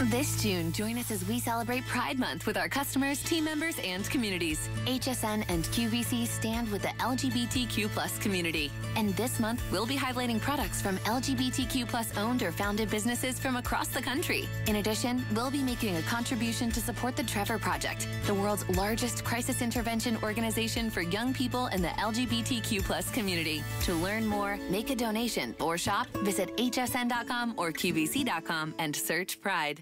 This June, join us as we celebrate Pride Month with our customers, team members, and communities. HSN and QVC stand with the LGBTQ plus community. And this month, we'll be highlighting products from LGBTQ plus owned or founded businesses from across the country. In addition, we'll be making a contribution to support the Trevor Project, the world's largest crisis intervention organization for young people in the LGBTQ plus community. To learn more, make a donation, or shop, visit hsn.com or qvc.com and search Pride.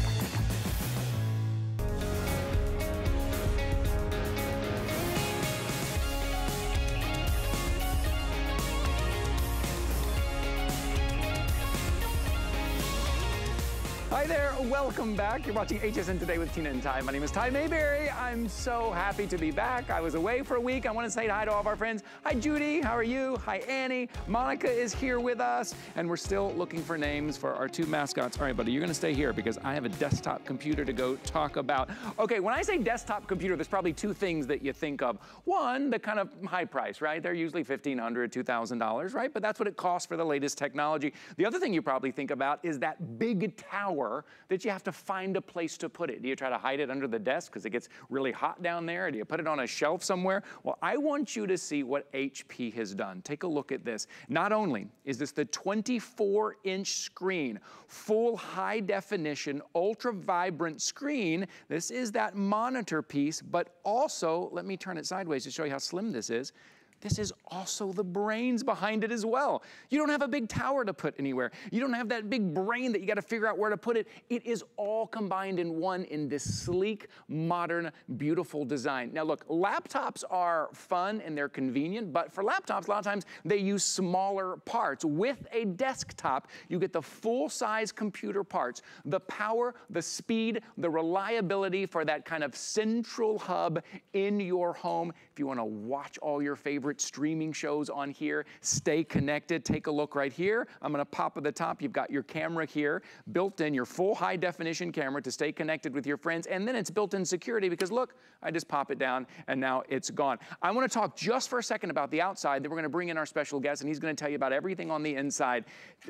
Hi there, welcome back. You're watching HSN Today with Tina and Ty. My name is Ty Mayberry. I'm so happy to be back. I was away for a week. I want to say hi to all of our friends. Hi, Judy. How are you? Hi, Annie. Monica is here with us, and we're still looking for names for our two mascots. All right, buddy, you're going to stay here because I have a desktop computer to go talk about. Okay, when I say desktop computer, there's probably two things that you think of. One, the kind of high price, right? They're usually $1,500, $2,000, right? But that's what it costs for the latest technology. The other thing you probably think about is that big tower that you have to find a place to put it. Do you try to hide it under the desk because it gets really hot down there? Do you put it on a shelf somewhere? Well, I want you to see what HP has done. Take a look at this. Not only is this the 24 inch screen, full high definition, ultra vibrant screen, this is that monitor piece, but also, let me turn it sideways to show you how slim this is. This is also the brains behind it as well. You don't have a big tower to put anywhere. You don't have that big brain that you gotta figure out where to put it. It is all combined in one in this sleek, modern, beautiful design. Now look, laptops are fun and they're convenient, but for laptops, a lot of times they use smaller parts. With a desktop, you get the full-size computer parts, the power, the speed, the reliability for that kind of central hub in your home. If you wanna watch all your favorite favorite streaming shows on here. Stay connected. Take a look right here. I'm gonna pop at the top. You've got your camera here, built in, your full high definition camera to stay connected with your friends. And then it's built in security because look, I just pop it down and now it's gone. I wanna talk just for a second about the outside. Then we're gonna bring in our special guest and he's gonna tell you about everything on the inside.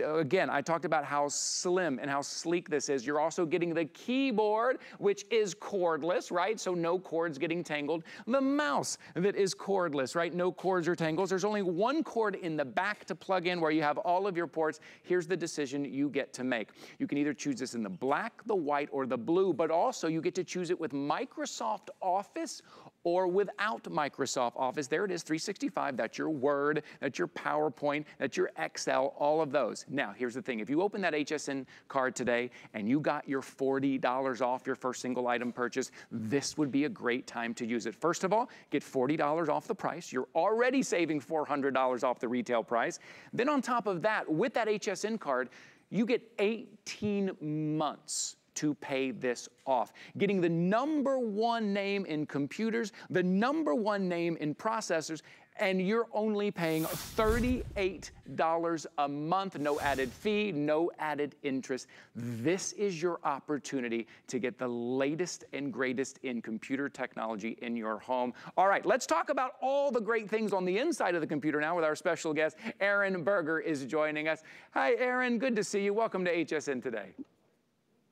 Again, I talked about how slim and how sleek this is. You're also getting the keyboard, which is cordless, right? So no cords getting tangled. The mouse that is cordless, right? No cords cords or tangles. There's only one cord in the back to plug in where you have all of your ports. Here's the decision you get to make. You can either choose this in the black, the white, or the blue, but also you get to choose it with Microsoft Office or without Microsoft Office. There it is, 365. That's your Word, that's your PowerPoint, that's your Excel, all of those. Now, here's the thing. If you open that HSN card today and you got your $40 off your first single item purchase, this would be a great time to use it. First of all, get $40 off the price. You're already saving $400 off the retail price. Then on top of that, with that HSN card, you get 18 months to pay this off. Getting the number one name in computers, the number one name in processors, and you're only paying $38 a month, no added fee, no added interest. This is your opportunity to get the latest and greatest in computer technology in your home. All right, let's talk about all the great things on the inside of the computer now with our special guest. Aaron Berger is joining us. Hi, Aaron, good to see you. Welcome to HSN today.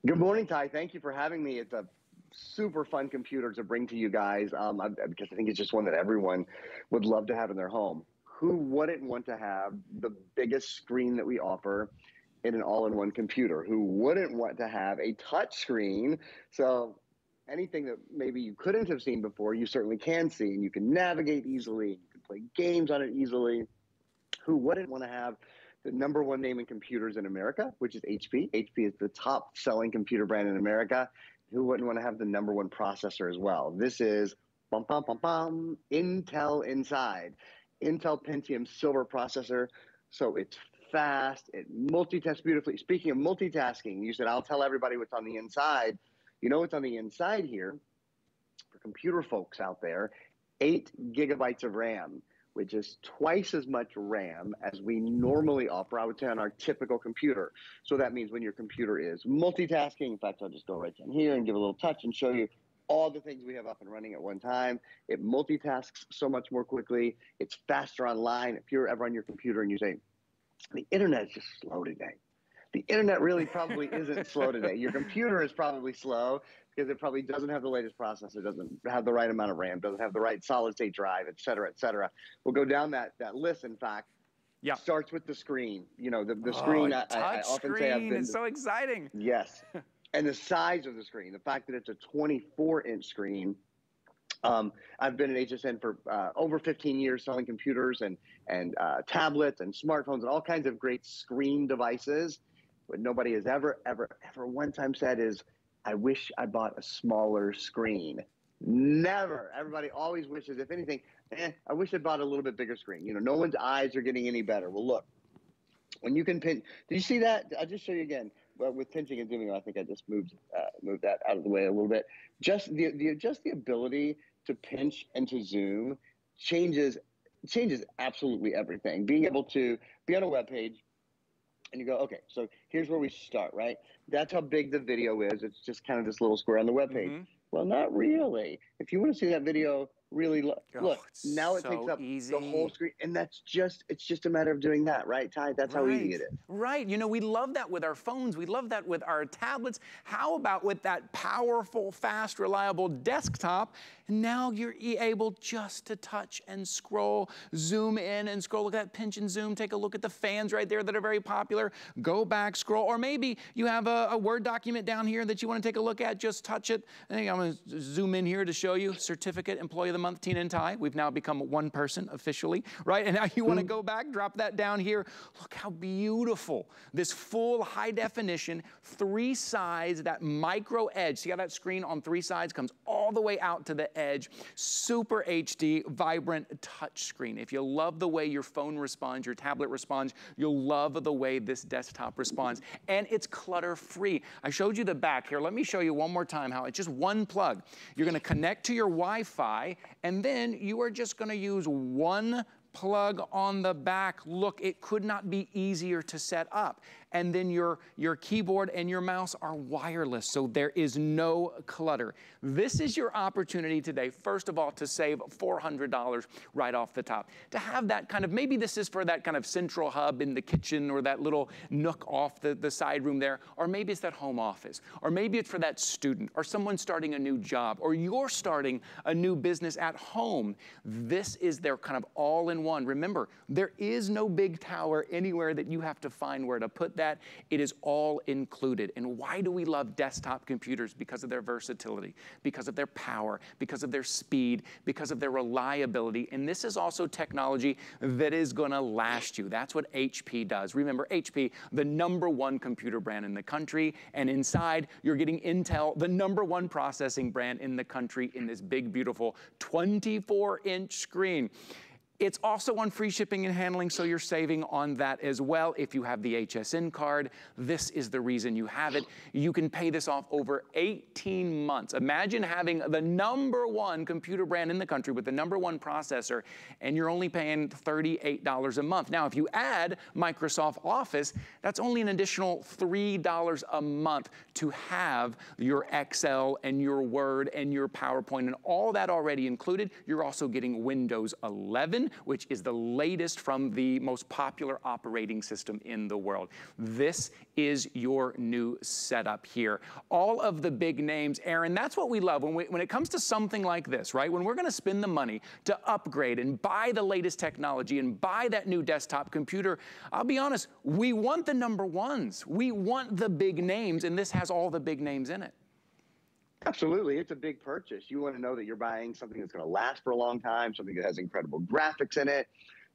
Good morning, Ty. Thank you for having me. It's a super fun computer to bring to you guys um, because I think it's just one that everyone would love to have in their home. Who wouldn't want to have the biggest screen that we offer in an all-in-one computer? Who wouldn't want to have a touch screen? So anything that maybe you couldn't have seen before, you certainly can see, and you can navigate easily. You can play games on it easily. Who wouldn't want to have the number one name in computers in America, which is HP. HP is the top selling computer brand in America. Who wouldn't want to have the number one processor as well? This is bum, bum, bum, bum, Intel inside. Intel Pentium Silver processor. So it's fast, it multitasks beautifully. Speaking of multitasking, you said, I'll tell everybody what's on the inside. You know what's on the inside here for computer folks out there? Eight gigabytes of RAM which is twice as much RAM as we normally offer, I would say, on our typical computer. So that means when your computer is multitasking, in fact, I'll just go right down here and give a little touch and show you all the things we have up and running at one time. It multitasks so much more quickly. It's faster online. If you're ever on your computer and you say, the internet is just slow today. The internet really probably isn't slow today. Your computer is probably slow because it probably doesn't have the latest processor, doesn't have the right amount of RAM, doesn't have the right solid state drive, et cetera, et cetera. We'll go down that that list. In fact, yeah, starts with the screen. You know, the the oh, screen. I, I, often screen. say I've been. It's so exciting. Yes, and the size of the screen, the fact that it's a 24 inch screen. Um, I've been at HSN for uh, over 15 years selling computers and and uh, tablets and smartphones and all kinds of great screen devices. What nobody has ever, ever, ever one time said is I wish I bought a smaller screen. Never. Everybody always wishes, if anything, eh, I wish I bought a little bit bigger screen. You know, no one's eyes are getting any better. Well, look, when you can pin, did you see that? I'll just show you again. uh, with pinching and zooming, I think I just moved uh, moved that out of the way a little bit. Just the, the just the ability to pinch and to zoom changes changes absolutely everything. Being able to be on a web page and you go, okay, so here's where we start, right? That's how big the video is. It's just kind of this little square on the web page. Mm-hmm. Well, not really. If you want to see that video really look. Oh, look, now it so takes up easy. the whole screen, and that's just it's just a matter of doing that, right, Ty? That's right. how easy it is. Right. You know, we love that with our phones. We love that with our tablets. How about with that powerful, fast, reliable desktop? And now you're able just to touch and scroll, zoom in and scroll. Look at that pinch and zoom. Take a look at the fans right there that are very popular. Go back, scroll, or maybe you have a, a Word document down here that you want to take a look at. Just touch it. I'm going to zoom in here to show you certificate employee of the the month, Tina and Ty. We've now become one person officially, right? And now you want to mm. go back, drop that down here. Look how beautiful this full high definition, three sides, that micro edge. See how that screen on three sides comes all the way out to the edge. Super HD, vibrant touch screen. If you love the way your phone responds, your tablet responds, you'll love the way this desktop responds. And it's clutter free. I showed you the back here. Let me show you one more time how it's just one plug. You're gonna connect to your Wi-Fi and then you are just gonna use one plug on the back. Look, it could not be easier to set up and then your, your keyboard and your mouse are wireless, so there is no clutter. This is your opportunity today, first of all, to save $400 right off the top. To have that kind of, maybe this is for that kind of central hub in the kitchen or that little nook off the, the side room there, or maybe it's that home office, or maybe it's for that student, or someone starting a new job, or you're starting a new business at home. This is their kind of all-in-one. Remember, there is no big tower anywhere that you have to find where to put that. It is all included. And why do we love desktop computers? Because of their versatility, because of their power, because of their speed, because of their reliability. And this is also technology that is going to last you. That's what HP does. Remember, HP, the number one computer brand in the country. And inside, you're getting Intel, the number one processing brand in the country in this big, beautiful 24 inch screen. It's also on free shipping and handling, so you're saving on that as well. If you have the HSN card, this is the reason you have it. You can pay this off over 18 months. Imagine having the number one computer brand in the country with the number one processor, and you're only paying $38 a month. Now, if you add Microsoft Office, that's only an additional $3 a month to have your Excel and your Word and your PowerPoint and all that already included. You're also getting Windows 11 which is the latest from the most popular operating system in the world. This is your new setup here. All of the big names, Aaron, that's what we love when, we, when it comes to something like this, right? When we're gonna spend the money to upgrade and buy the latest technology and buy that new desktop computer, I'll be honest, we want the number ones. We want the big names, and this has all the big names in it. Absolutely. It's a big purchase. You want to know that you're buying something that's going to last for a long time, something that has incredible graphics in it,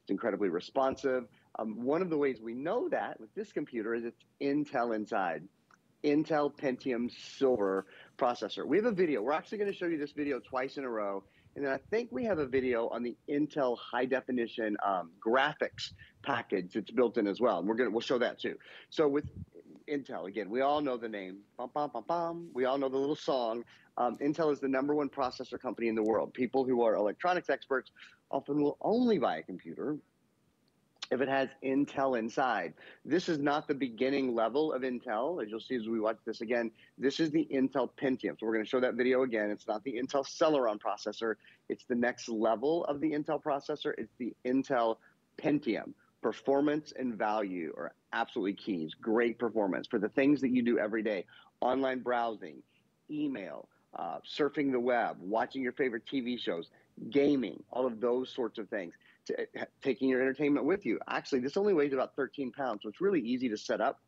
it's incredibly responsive. Um, one of the ways we know that with this computer is it's Intel inside. Intel Pentium Silver processor. We have a video. We're actually going to show you this video twice in a row. And then I think we have a video on the Intel high definition um, graphics package that's built in as well. And we're going to, we'll show that too. So with Intel. Again, we all know the name. Bum, bum, bum, bum. We all know the little song. Um, Intel is the number one processor company in the world. People who are electronics experts often will only buy a computer if it has Intel inside. This is not the beginning level of Intel. As you'll see as we watch this again, this is the Intel Pentium. So we're going to show that video again. It's not the Intel Celeron processor. It's the next level of the Intel processor. It's the Intel Pentium performance and value are absolutely keys. Great performance for the things that you do every day online browsing, email, uh, surfing the web, watching your favorite TV shows, gaming, all of those sorts of things. Uh, taking your entertainment with you. Actually, this only weighs about 13 pounds, so it's really easy to set up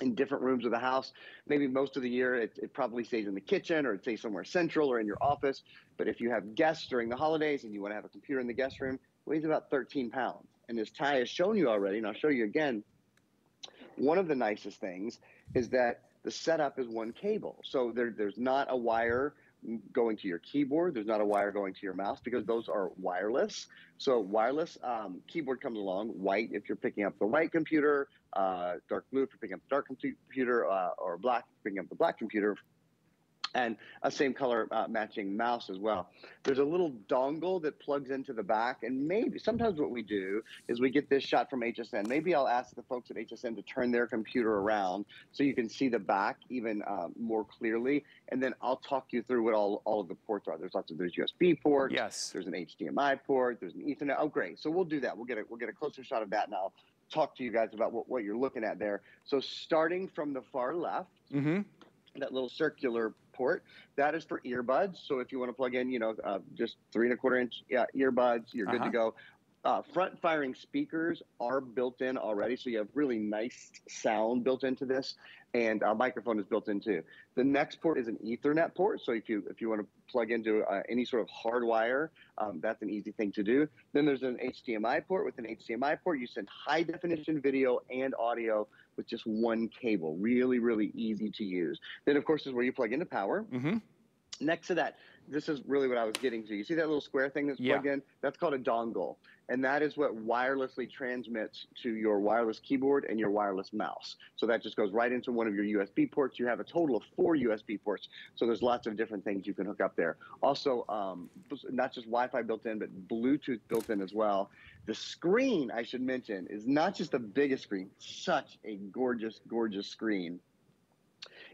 in different rooms of the house. Maybe most of the year it, it, probably stays in the kitchen or it stays somewhere central or in your office. But if you have guests during the holidays and you want to have a computer in the guest room, weighs about 13 pounds. And as Ty has shown you already, and I'll show you again, one of the nicest things is that the setup is one cable. So there, there's not a wire going to your keyboard. There's not a wire going to your mouse because those are wireless. So wireless um, keyboard comes along, white if you're picking up the white computer, uh, dark blue for picking up the dark computer, uh, or black for picking up the black computer and a same color uh, matching mouse as well. There's a little dongle that plugs into the back, and maybe sometimes what we do is we get this shot from HSN. Maybe I'll ask the folks at HSN to turn their computer around so you can see the back even uh, more clearly, and then I'll talk you through what all, all of the ports are. There's lots of there's USB ports. Yes. There's an HDMI port. There's an Ethernet. Oh, great. So we'll do that. We'll get a we'll get a closer shot of that and I'll Talk to you guys about what, what you're looking at there. So starting from the far left, mm-hmm. that little circular port. That is for earbuds. So if you want to plug in, you know, uh, just three and a quarter inch uh, earbuds, you're good uh-huh. to go. Uh, front firing speakers are built in already, so you have really nice sound built into this, and a microphone is built in too. The next port is an Ethernet port, so if you if you want to plug into uh, any sort of hardwire, um, that's an easy thing to do. Then there's an HDMI port. With an HDMI port, you send high definition video and audio with just one cable. Really, really easy to use. Then, of course, is where you plug into power. Mm-hmm. Next to that, this is really what I was getting to. You see that little square thing that's plugged yeah. in? That's called a dongle and that is what wirelessly transmits to your wireless keyboard and your wireless mouse. So that just goes right into one of your USB ports. You have a total of four USB ports, so there's lots of different things you can hook up there. Also, um, not just Wi-Fi built in, but Bluetooth built in as well. The screen, I should mention, is not just the biggest screen, such a gorgeous, gorgeous screen.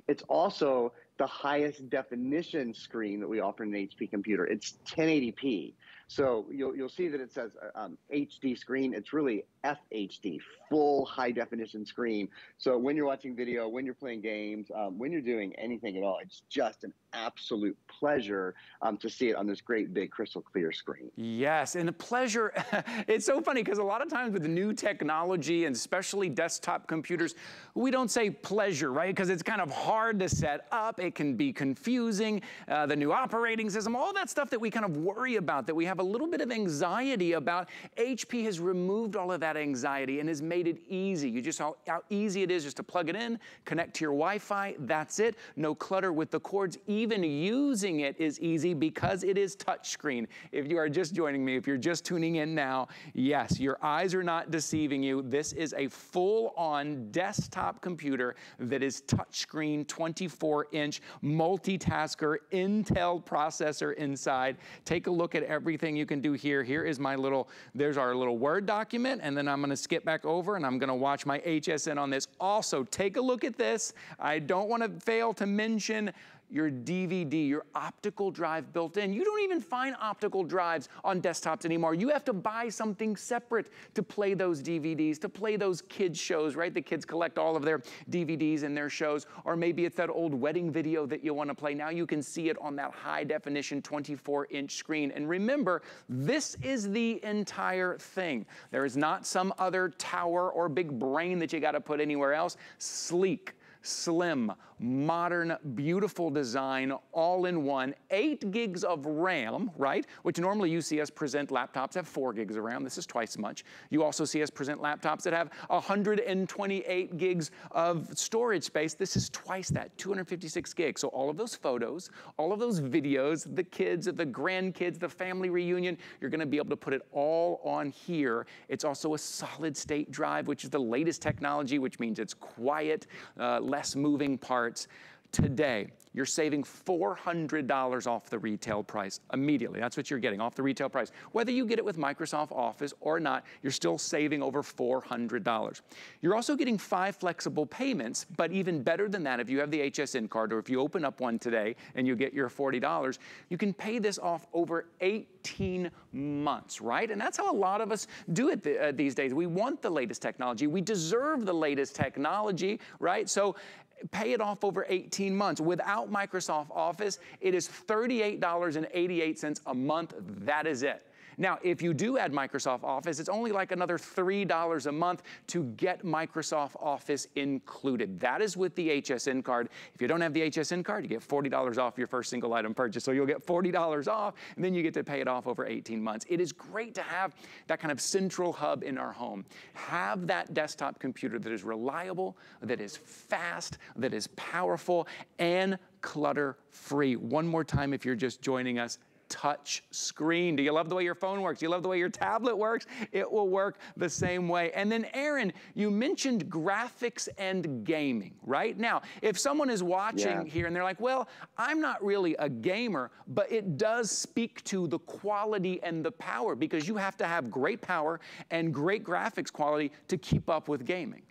It's also the highest definition screen that we offer in an HP computer. It's 1080p. So you'll, you'll see that it says uh, um, HD screen. It's really FHD, full high definition screen. So when you're watching video, when you're playing games, um, when you're doing anything at all, it's just an absolute pleasure um, to see it on this great big crystal clear screen. Yes, and the pleasure, it's so funny because a lot of times with new technology and especially desktop computers, we don't say pleasure, right? Because it's kind of hard to set up. It can be confusing. Uh, the new operating system, all that stuff that we kind of worry about, that we have a little bit of anxiety about. HP has removed all of that anxiety and has made it easy. You just saw how easy it is just to plug it in, connect to your Wi-Fi, that's it. No clutter with the cords. Even using it is easy because it is touchscreen. If you are just joining me, if you're just tuning in now, yes, your eyes are not deceiving you. This is a full-on desktop computer that is touchscreen, 24-inch, multitasker, Intel processor inside. Take a look at everything you can do here. Here is my little, there's our little Word document, and then I'm gonna skip back over and I'm gonna watch my HSN on this. Also, take a look at this. I don't wanna fail to mention your DVD, your optical drive built in. You don't even find optical drives on desktops anymore. You have to buy something separate to play those DVDs, to play those kids shows, right? The kids collect all of their DVDs and their shows, or maybe it's that old wedding video that you want to play. Now you can see it on that high definition 24 inch screen. And remember, this is the entire thing. There is not some other tower or big brain that you got to put anywhere else. Sleek, slim, modern, beautiful design, all in one. Eight gigs of RAM, right? Which normally you see us present laptops have four gigs of RAM. This is twice as much. You also see us present laptops that have 128 gigs of storage space. This is twice that, 256 gigs. So all of those photos, all of those videos, the kids, the grandkids, the family reunion, you're gonna be able to put it all on here. It's also a solid state drive, which is the latest technology, which means it's quiet, uh, less moving parts today you're saving $400 off the retail price immediately. That's what you're getting off the retail price. Whether you get it with Microsoft Office or not, you're still saving over $400. You're also getting five flexible payments, but even better than that, if you have the HSN card or if you open up one today and you get your $40, you can pay this off over 18 months, right? And that's how a lot of us do it th uh, these days. We want the latest technology. We deserve the latest technology, right? So pay it off over 18 months. Without Microsoft Office, it is $38.88 a month. That is it. Now, if you do add Microsoft Office, it's only like another $3 a month to get Microsoft Office included. That is with the HSN card. If you don't have the HSN card, you get $40 off your first single item purchase. So you'll get $40 off, and then you get to pay it off over 18 months. It is great to have that kind of central hub in our home. Have that desktop computer that is reliable, that is fast, that is powerful, and clutter-free. One more time if you're just joining us, touch screen. Do you love the way your phone works? Do you love the way your tablet works? It will work the same way. And then Aaron, you mentioned graphics and gaming, right? Now, if someone is watching yeah. here and they're like, well, I'm not really a gamer, but it does speak to the quality and the power because you have to have great power and great graphics quality to keep up with gaming.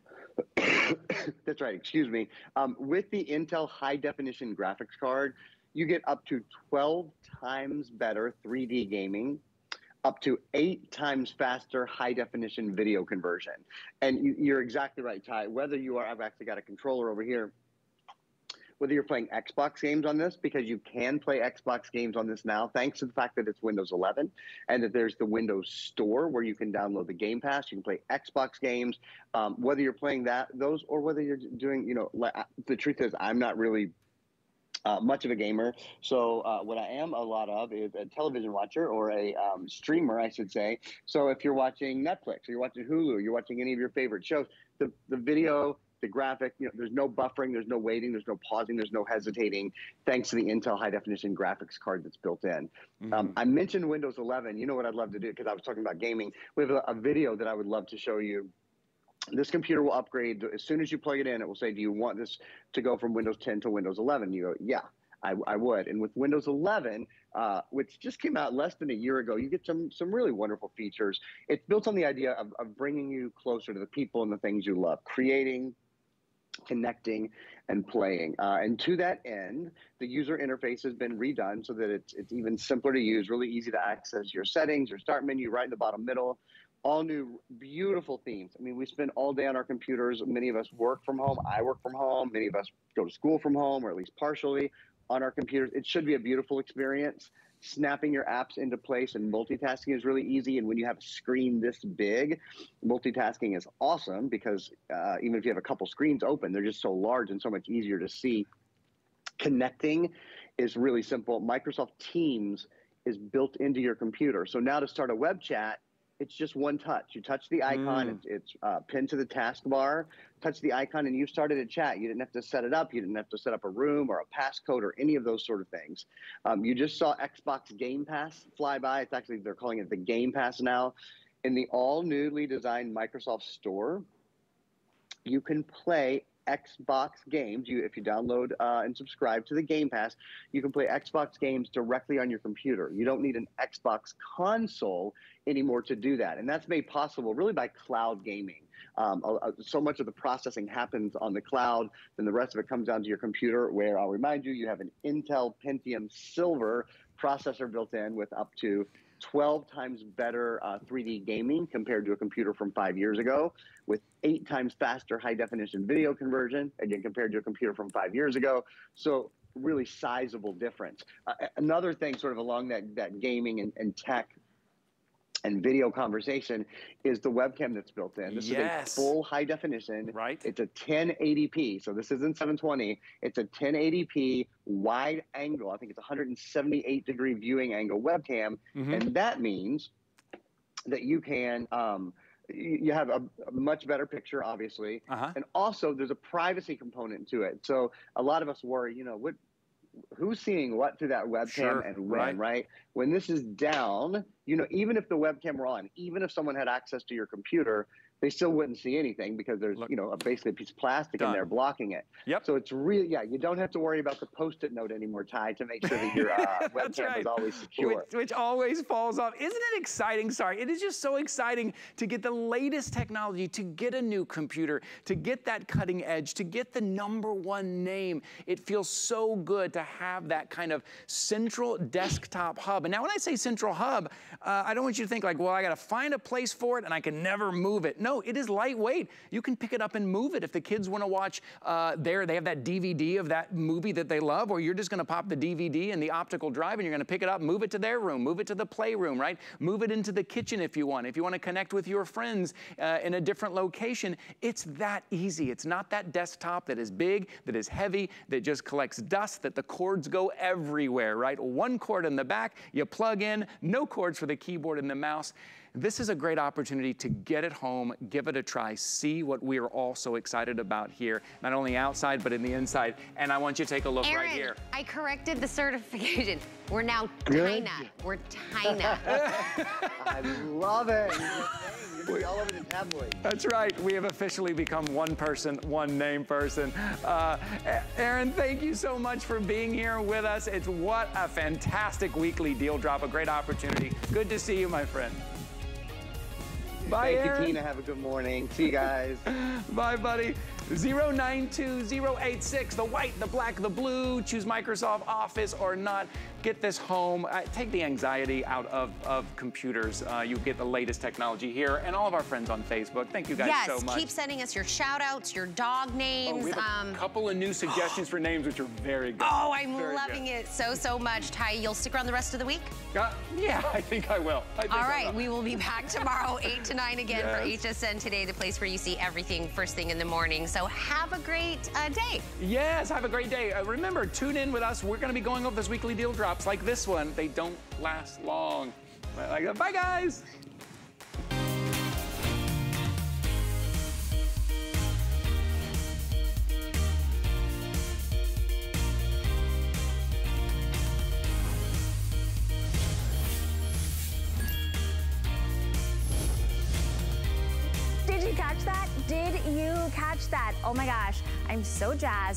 That's right, excuse me. Um, with the Intel high definition graphics card, you get up to 12 times better 3D gaming, up to eight times faster high definition video conversion. And you, are exactly right, Ty. Whether you are, I've actually got a controller over here whether you're playing Xbox games on this, because you can play Xbox games on this now, thanks to the fact that it's Windows 11 and that there's the Windows Store where you can download the Game Pass. You can play Xbox games, um, whether you're playing that those or whether you're doing, you know, uh, the truth is I'm not really uh, much of a gamer. So uh, what I am a lot of is a television watcher or a um, streamer, I should say. So if you're watching Netflix or you're watching Hulu, you're watching any of your favorite shows, the, the video the graphic, you know, there's no buffering, there's no waiting, there's no pausing, there's no hesitating, thanks to the Intel high definition graphics card that's built in. Mm-hmm. Um, I mentioned Windows 11. You know what I'd love to do because I was talking about gaming. We have a, a video that I would love to show you this computer will upgrade as soon as you plug it in. It will say, "Do you want this to go from Windows 10 to Windows 11?" You go, "Yeah, I, I would." And with Windows 11, uh, which just came out less than a year ago, you get some some really wonderful features. It's built on the idea of, of bringing you closer to the people and the things you love, creating, connecting and playing. Uh, and to that end, the user interface has been redone so that it's, it's even simpler to use, really easy to access your settings, your start menu right in the bottom middle. All new, beautiful themes. I mean, we spend all day on our computers. Many of us work from home. I work from home. Many of us go to school from home, or at least partially on our computers. It should be a beautiful experience snapping your apps into place and multitasking is really easy. And when you have a screen this big, multitasking is awesome because uh, even if you have a couple screens open, they're just so large and so much easier to see. Connecting is really simple. Microsoft Teams is built into your computer. So now to start a web chat, it's just one touch. You touch the icon, mm. it's, it's uh, pinned to the taskbar. Touch the icon, and you started a chat. You didn't have to set it up. You didn't have to set up a room or a passcode or any of those sort of things. Um, you just saw Xbox Game Pass fly by. It's actually they're calling it the Game Pass now. In the all newly designed Microsoft Store, you can play Xbox games. You, if you download uh, and subscribe to the Game Pass, you can play Xbox games directly on your computer. You don't need an Xbox console anymore to do that, and that's made possible really by cloud gaming. Um, uh, so much of the processing happens on the cloud, then the rest of it comes down to your computer. Where I'll remind you, you have an Intel Pentium Silver processor built in with up to 12 times better uh, 3D gaming compared to a computer from five years ago, with eight times faster high definition video conversion, again, compared to a computer from five years ago. So, really sizable difference. Uh, another thing, sort of along that, that gaming and, and tech and video conversation is the webcam that's built in. This yes. is a full high definition. Right. It's a 1080p. So this isn't 720. It's a 1080p wide angle. I think it's 178 degree viewing angle webcam. Mm-hmm. And that means that you can. Um, you have a, a, much better picture, obviously, uh-huh. and also there's a privacy component to it. So a lot of us worry, you know, what who's seeing what through that webcam sure, and when, right. right? When this is down, you know, even if the webcam were on, even if someone had access to your computer, they still wouldn't see anything because there's Look, you know basically a piece of plastic done. in there blocking it. Yep. So it's really yeah you don't have to worry about the post-it note anymore, Ty, to make sure that your uh, webcam right. is always secure. Which, which, always falls off. Isn't it exciting? Sorry, it is just so exciting to get the latest technology, to get a new computer, to get that cutting edge, to get the number one name. It feels so good to have that kind of central desktop hub. And now when I say central hub, uh, I don't want you to think like, well, I got to find a place for it and I can never move it. No, no, it is lightweight. You can pick it up and move it. If the kids want to watch uh, there, they have that DVD of that movie that they love, or you're just going to pop the DVD in the optical drive and you're going to pick it up, move it to their room, move it to the playroom, right? Move it into the kitchen if you want. If you want to connect with your friends uh, in a different location, it's that easy. It's not that desktop that is big, that is heavy, that just collects dust, that the cords go everywhere, right? One cord in the back, you plug in, no cords for the keyboard and the mouse. This is a great opportunity to get it home, give it a try, see what we are all so excited about here, not only outside, but in the inside. And I want you to take a look Aaron, right here. I corrected the certification. We're now Good. Tina. We're Tina. I love it. You'll all over the tabloid. That's right. We have officially become one person, one name person. Uh, Aaron, thank you so much for being here with us. It's what a fantastic weekly deal drop, a great opportunity. Good to see you, my friend. Bye, Thank Aaron. you, Tina. Have a good morning. See you guys. Bye, buddy. 092086, the white, the black, the blue. Choose Microsoft Office or not. Get this home. Uh, take the anxiety out of, of computers. Uh, you get the latest technology here and all of our friends on Facebook. Thank you guys yes, so much. Yes, keep sending us your shout outs, your dog Oh, names. we have a um, couple of new suggestions for names, which are very good. oh, I'm Very loving good. it so, so much. Ty, you'll stick around the rest of the week? Uh, yeah, I think I will. I think All right, will. we will be back tomorrow, 8 to 9 again Yes. for HSN Today, the place where you see everything first thing in the morning. So have a great uh, day. Yes, have a great day. Uh, remember, tune in with us. We're going to be going over those weekly deal drops like this one. They don't last long. Bye, guys. Did you catch that? Did you catch that? Oh my gosh, I'm so jazzed.